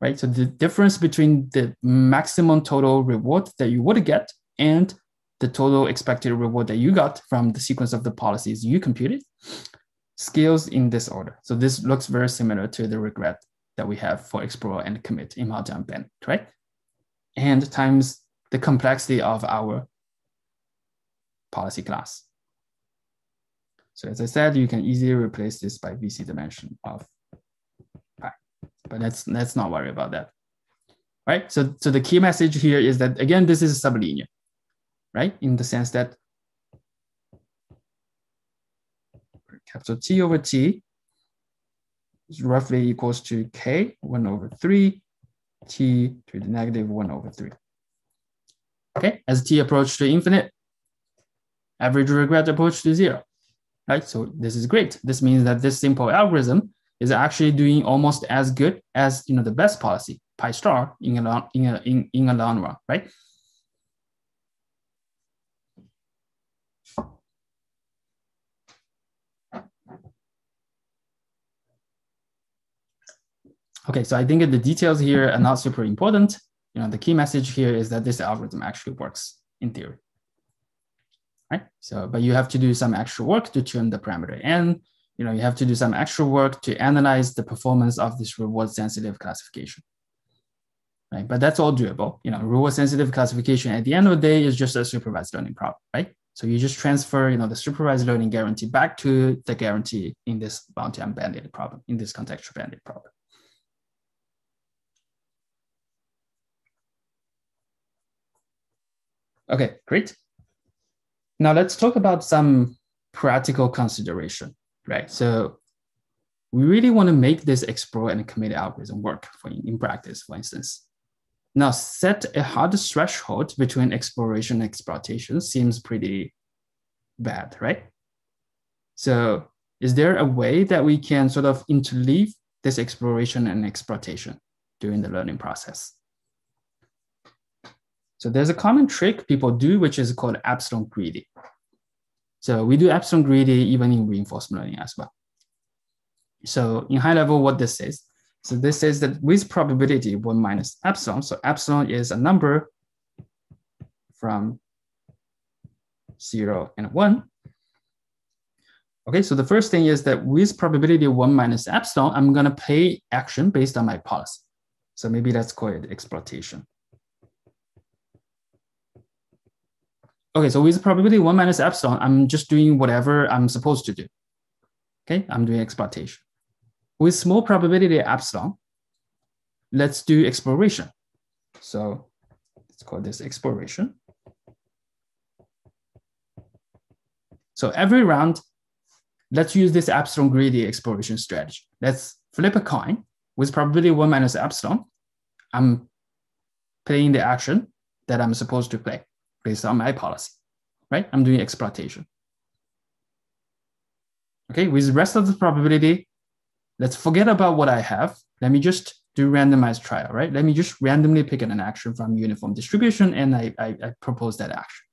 right? So the difference between the maximum total reward that you would get and the total expected reward that you got from the sequence of the policies you computed scales in this order. So this looks very similar to the regret that we have for explore and commit in multi-arm bandit, right? And times the complexity of our policy class. So as I said, you can easily replace this by VC dimension of pi, but let's, let's not worry about that, right? So, so the key message here is that, again, this is sublinear right? In the sense that capital T over T is roughly equals to K, one over three, T to the negative one over three. Okay, as T approaches to infinite, average regret approaches to zero, right? So this is great. This means that this simple algorithm is actually doing almost as good as you know the best policy, pi star in a long, in a in, in a long run, right? Okay, so I think the details here are not super important. You know, the key message here is that this algorithm actually works in theory. Right? So, but you have to do some extra work to tune the parameter n. You know, you have to do some extra work to analyze the performance of this reward sensitive classification. Right? But that's all doable. You know, reward sensitive classification at the end of the day is just a supervised learning problem, right? So you just transfer, you know, the supervised learning guarantee back to the guarantee in this bounty unbounded problem, in this contextual bandit problem. Okay, great. Now let's talk about some practical consideration, right? So we really want to make this explore and commit algorithm work for in, in practice, for instance. Now set a hard threshold between exploration and exploitation seems pretty bad, right? So is there a way that we can sort of interleave this exploration and exploitation during the learning process? So there's a common trick people do, which is called epsilon greedy. So we do epsilon greedy even in reinforcement learning as well. So in high level, what this is, so this says that with probability one minus epsilon, so epsilon is a number from zero and one. Okay, so the first thing is that with probability one minus epsilon, I'm gonna play action based on my policy. So maybe let's call it exploitation. Okay, so with probability one minus epsilon, I'm just doing whatever I'm supposed to do. Okay, I'm doing exploitation. With small probability epsilon, let's do exploration. So let's call this exploration. So every round, let's use this epsilon greedy exploration strategy. Let's flip a coin with probability one minus epsilon. I'm playing the action that I'm supposed to play based on my policy, right? I'm doing exploitation. Okay, with the rest of the probability, let's forget about what I have. Let me just do randomized trial, right? Let me just randomly pick an action from uniform distribution and I, I, I propose that action.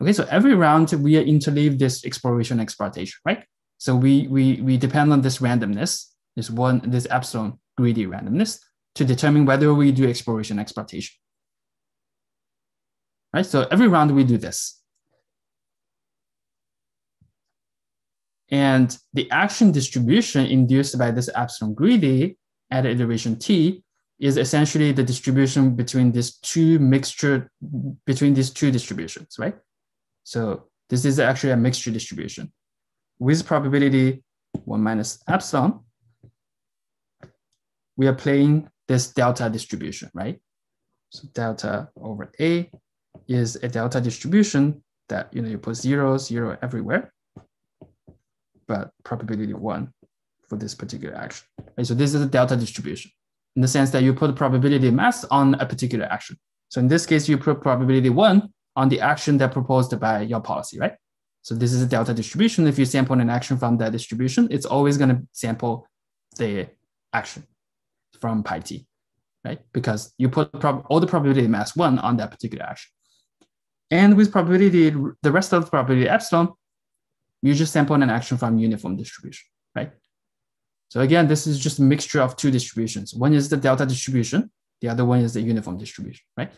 Okay, so every round we interleave this exploration exploitation, right? So we, we, we depend on this randomness, this one, this epsilon greedy randomness to determine whether we do exploration exploitation right? So every round we do this. And the action distribution induced by this epsilon greedy at iteration t is essentially the distribution between these two mixture, between these two distributions, right? So this is actually a mixture distribution with probability one minus epsilon. We are playing this delta distribution, right? So delta over A is a delta distribution that you know you put zero, zero everywhere, but probability one for this particular action. So this is a delta distribution in the sense that you put probability mass on a particular action. So in this case, you put probability one on the action that proposed by your policy, right? So this is a delta distribution. If you sample an action from that distribution, it's always going to sample the action from pi t, right? Because you put all the probability mass one on that particular action. And with probability, the rest of the probability epsilon, you just sample an action from uniform distribution, right? So again, this is just a mixture of two distributions. One is the delta distribution, the other one is the uniform distribution, right?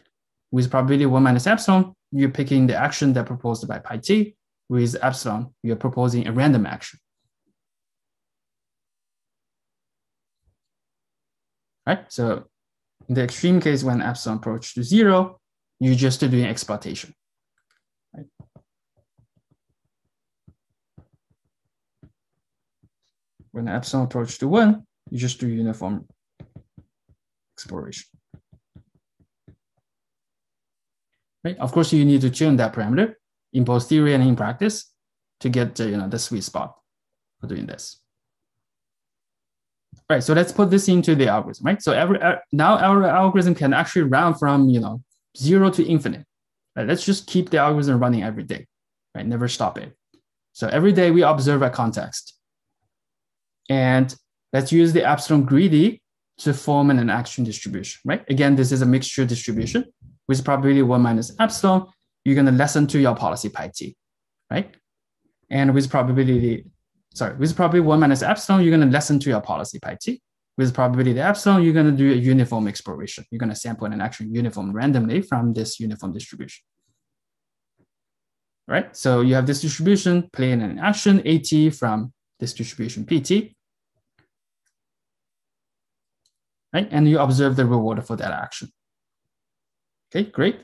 With probability one minus epsilon, you're picking the action that proposed by pi t. With epsilon, you're proposing a random action. Right, so in the extreme case, when epsilon approaches to zero, you're just doing exploitation. Right? When epsilon approaches to one, you just do uniform exploration. Right? Of course, you need to tune that parameter in both theory and in practice to get you know the sweet spot for doing this. Right, so let's put this into the algorithm, right? So every uh, now our algorithm can actually run from you know zero to infinite. Right? Let's just keep the algorithm running every day, right? Never stop it. So every day we observe a context. And let's use the epsilon greedy to form an action distribution, right? Again, this is a mixture distribution with probability one minus epsilon. You're going to lessen to your policy pi t, right? And with probability, sorry, with probability one minus epsilon, you're going to lessen to your policy pi t with probability epsilon, you're going to do a uniform exploration. You're going to sample an action uniform randomly from this uniform distribution. Right? So you have this distribution, play in an action AT from this distribution PT. Right? And you observe the reward for that action. Okay, great.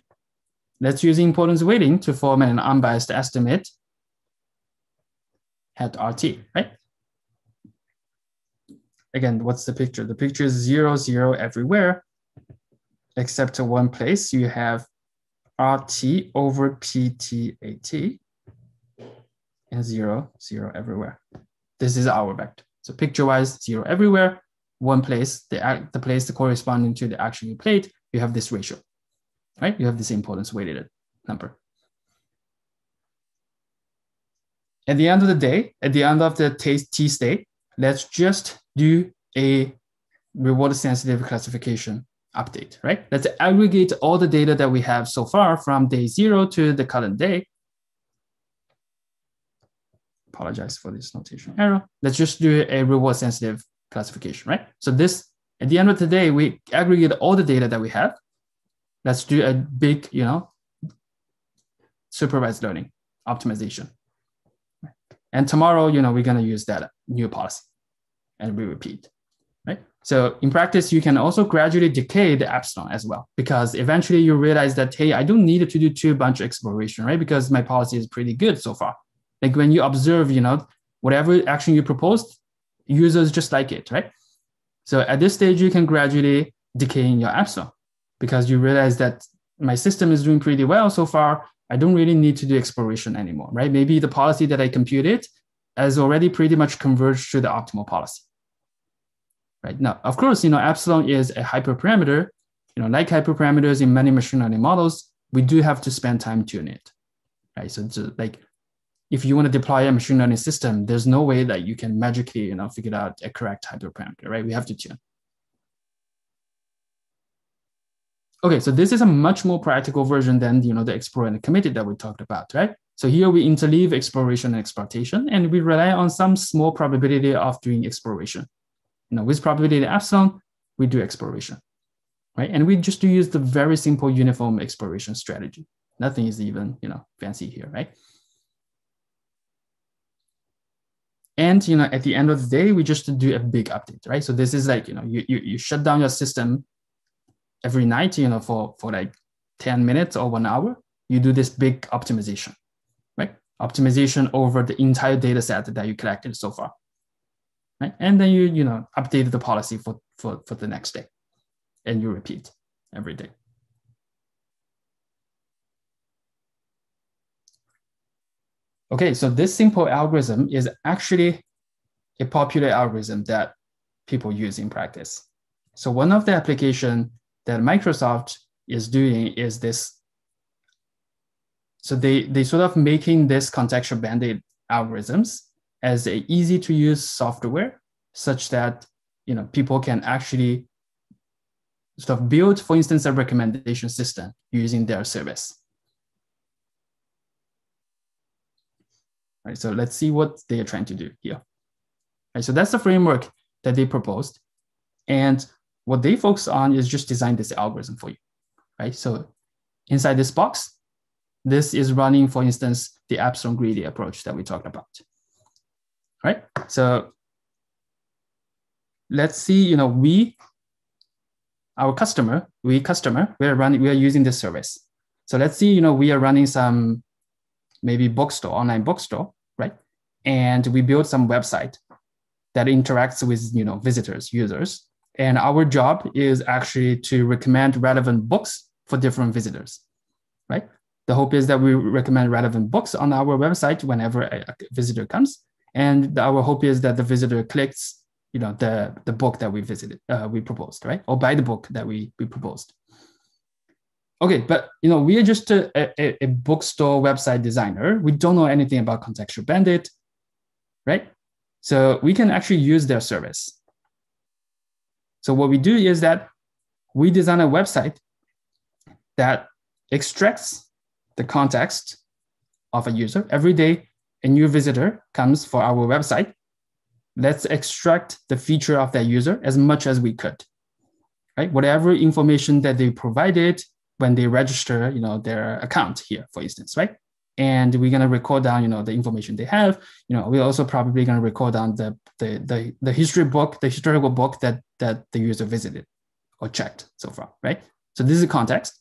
Let's use importance weighting to form an unbiased estimate at RT, right? Again, what's the picture? The picture is zero, zero everywhere, except to one place. You have RT over PTAT and zero, zero everywhere. This is our vector. So picture-wise, zero everywhere, one place, the, the place corresponding to the action you played, you have this ratio, right? You have this importance weighted number. At the end of the day, at the end of the t state, let's just do a reward sensitive classification update, right? Let's aggregate all the data that we have so far from day zero to the current day. apologize for this notation error. Let's just do a reward sensitive classification, right? So this, at the end of the day, we aggregate all the data that we have. Let's do a big, you know, supervised learning optimization. And tomorrow, you know, we're going to use that new policy and we repeat, right? So in practice, you can also gradually decay the epsilon as well, because eventually you realize that, hey, I don't need to do too bunch exploration, right? Because my policy is pretty good so far. Like when you observe, you know, whatever action you proposed, users just like it, right? So at this stage, you can gradually decay in your epsilon because you realize that my system is doing pretty well so far. I don't really need to do exploration anymore, right? Maybe the policy that I computed has already pretty much converged to the optimal policy. Right now, of course, you know, epsilon is a hyperparameter. You know, like hyperparameters in many machine learning models, we do have to spend time tuning it, right? So, like, if you want to deploy a machine learning system, there's no way that you can magically, you know, figure out a correct hyperparameter, right? We have to tune. Okay, so this is a much more practical version than you know the explore and the committed that we talked about, right? So here we interleave exploration and exploitation, and we rely on some small probability of doing exploration. You know, with probability epsilon, we do exploration, right? And we just use the very simple uniform exploration strategy. Nothing is even you know fancy here, right? And you know, at the end of the day, we just do a big update, right? So this is like you know, you you, you shut down your system every night, you know, for, for like 10 minutes or one hour, you do this big optimization? Optimization over the entire data set that you collected so far, right? And then you, you know, update the policy for, for, for the next day and you repeat every day. Okay, so this simple algorithm is actually a popular algorithm that people use in practice. So one of the application that Microsoft is doing is this. So they they sort of making this contextual bandit algorithms as a easy to use software, such that you know people can actually sort of build, for instance, a recommendation system using their service. Right, so let's see what they are trying to do here. Right, so that's the framework that they proposed. And what they focus on is just design this algorithm for you, right? So inside this box, this is running, for instance, the epsilon greedy approach that we talked about, right? So let's see, you know, we, our customer, we customer, we are running, we are using this service. So let's see, you know, we are running some maybe bookstore, online bookstore, right? And we build some website that interacts with, you know, visitors, users. And our job is actually to recommend relevant books for different visitors, right? The hope is that we recommend relevant books on our website whenever a visitor comes. And our hope is that the visitor clicks, you know, the, the book that we visited, uh, we proposed, right? Or buy the book that we, we proposed. Okay, but you know, we are just a, a, a bookstore website designer. We don't know anything about contextual bandit, right? So we can actually use their service so what we do is that we design a website that extracts the context of a user. Every day, a new visitor comes for our website. Let's extract the feature of that user as much as we could, right? Whatever information that they provided when they register, you know, their account here, for instance, right? and we're going to record down you know the information they have you know we're also probably going to record down the, the the the history book the historical book that that the user visited or checked so far right so this is context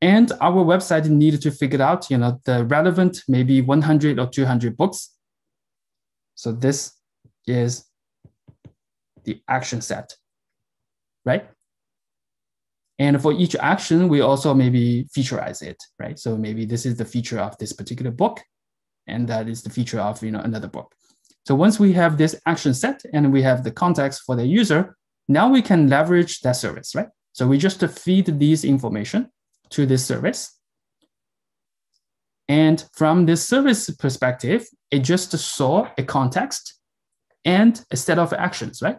and our website needed to figure out you know the relevant maybe 100 or 200 books so this is the action set right and for each action, we also maybe featureize it, right? So maybe this is the feature of this particular book, and that is the feature of you know another book. So once we have this action set and we have the context for the user, now we can leverage that service, right? So we just feed these information to this service. And from this service perspective, it just saw a context and a set of actions, right?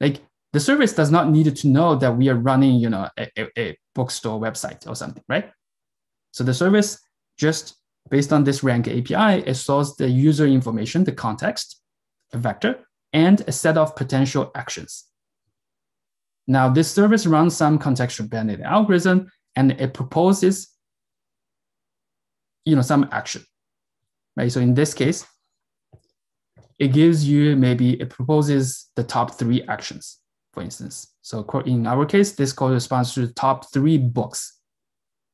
Like the service does not need to know that we are running, you know, a, a, bookstore website or something, right? So the service just based on this rank API, it stores the user information, the context, a vector, and a set of potential actions. Now, this service runs some contextual bandit algorithm, and it proposes you know, some action, right? So in this case, it gives you maybe, it proposes the top three actions, for instance. So in our case, this corresponds to the top three books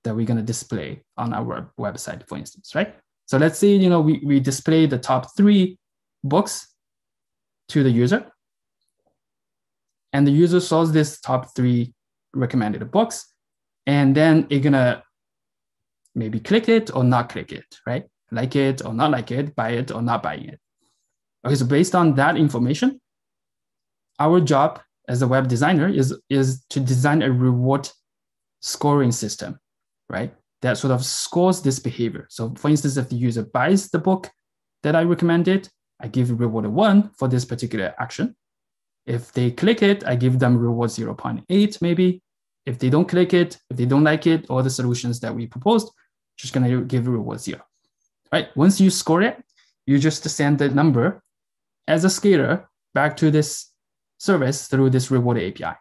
that we're going to display on our website, for instance, right? So let's say, you know, we, we display the top three books to the user. And the user saws this top three recommended books. And then it's gonna maybe click it or not click it, right? Like it or not like it, buy it or not buying it. Okay, so based on that information, our job as a web designer is, is to design a reward scoring system, right? That sort of scores this behavior. So for instance, if the user buys the book that I recommended, I give reward one for this particular action. If they click it, I give them reward 0.8 maybe. If they don't click it, if they don't like it, all the solutions that we proposed, just gonna give reward zero. Right? Once you score it, you just send the number as a scalar back to this service through this reward API.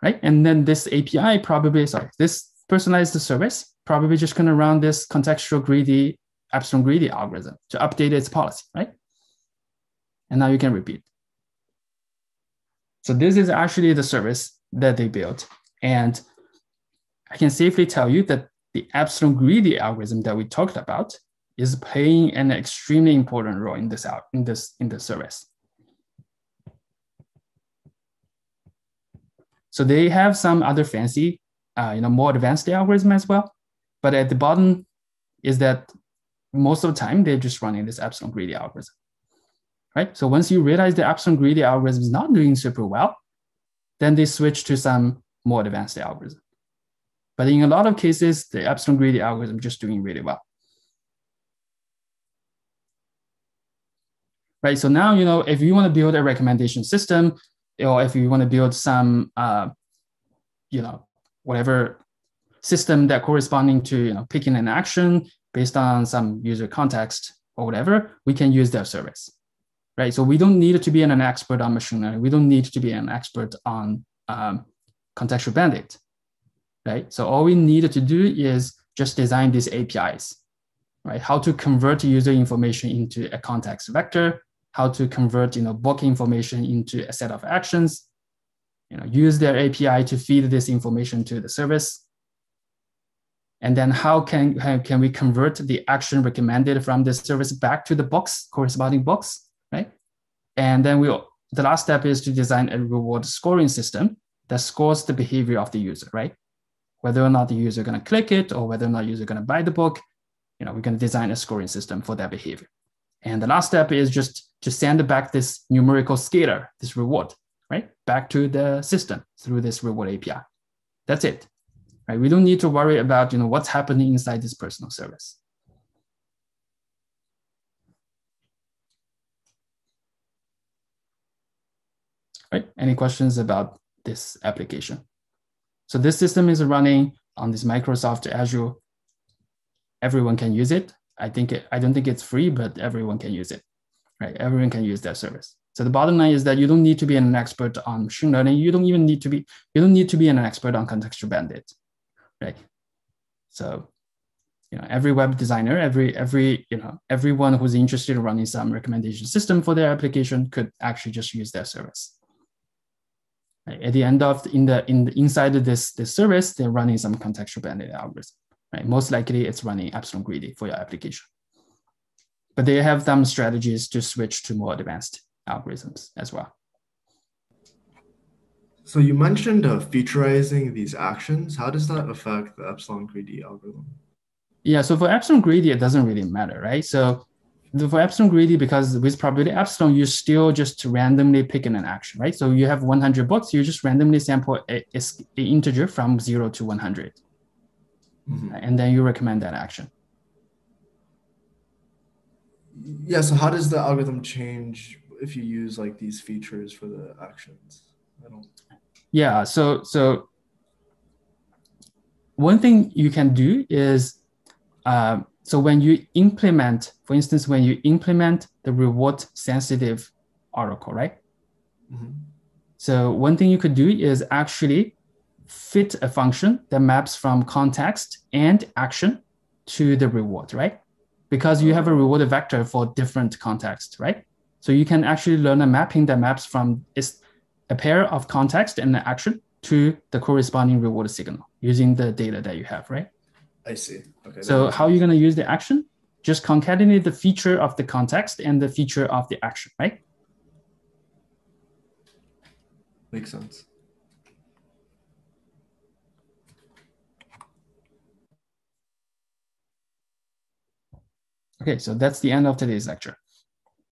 Right? And then this API probably, sorry, this personalized service probably just gonna run this contextual greedy epsilon greedy algorithm to update its policy, right? And now you can repeat. So this is actually the service that they built. And I can safely tell you that the epsilon greedy algorithm that we talked about is playing an extremely important role in this out in this in this service. So they have some other fancy, uh, you know, more advanced algorithm as well. But at the bottom is that most of the time they're just running this epsilon greedy algorithm, right? So once you realize the epsilon greedy algorithm is not doing super well, then they switch to some more advanced algorithm. But in a lot of cases, the epsilon greedy algorithm is just doing really well. Right, so now, you know, if you want to build a recommendation system, or if you want to build some, uh, you know, whatever system that corresponding to, you know, picking an action based on some user context or whatever, we can use their service, right? So we don't need to be an expert on machine learning. We don't need to be an expert on um, contextual bandit, right? So all we need to do is just design these APIs, right? How to convert user information into a context vector, how to convert you know book information into a set of actions, you know, use their API to feed this information to the service, and then how can, how can we convert the action recommended from the service back to the box, corresponding box? And then we the last step is to design a reward scoring system that scores the behavior of the user, right? Whether or not the user is gonna click it or whether or not the user is gonna buy the book, you know, we're gonna design a scoring system for that behavior. And the last step is just to send back this numerical scalar, this reward, right? Back to the system through this reward API. That's it right? We don't need to worry about you know what's happening inside this personal service. Right? Any questions about this application? So this system is running on this Microsoft Azure. Everyone can use it. I think it, I don't think it's free, but everyone can use it. Right? Everyone can use that service. So the bottom line is that you don't need to be an expert on machine learning. You don't even need to be you don't need to be an expert on contextual bandit right? So, you know, every web designer, every every you know, everyone who's interested in running some recommendation system for their application could actually just use their service. Right? At the end of in the in the inside of this this service, they're running some contextual bandit algorithm. Right? Most likely, it's running epsilon greedy for your application. But they have some strategies to switch to more advanced algorithms as well. So you mentioned uh, featureizing these actions. How does that affect the epsilon greedy algorithm? Yeah, so for epsilon greedy, it doesn't really matter, right? So for epsilon greedy, because with probability epsilon, you still just randomly picking an action, right? So you have 100 books, you just randomly sample a, a, a integer from zero to 100. Mm-hmm. And then you recommend that action. Yeah, so how does the algorithm change if you use like these features for the actions? I don't yeah, so so one thing you can do is uh, so when you implement, for instance, when you implement the reward sensitive oracle, right? Mhm. So one thing you could do is actually fit a function that maps from context and action to the reward, right? Because you have a reward vector for different contexts, right? So you can actually learn a mapping that maps from is a pair of context and action to the corresponding reward signal using the data that you have, right? I see. Okay. So how are you going to use the action? Just concatenate the feature of the context and the feature of the action, right? Makes sense. Okay, so that's the end of today's lecture.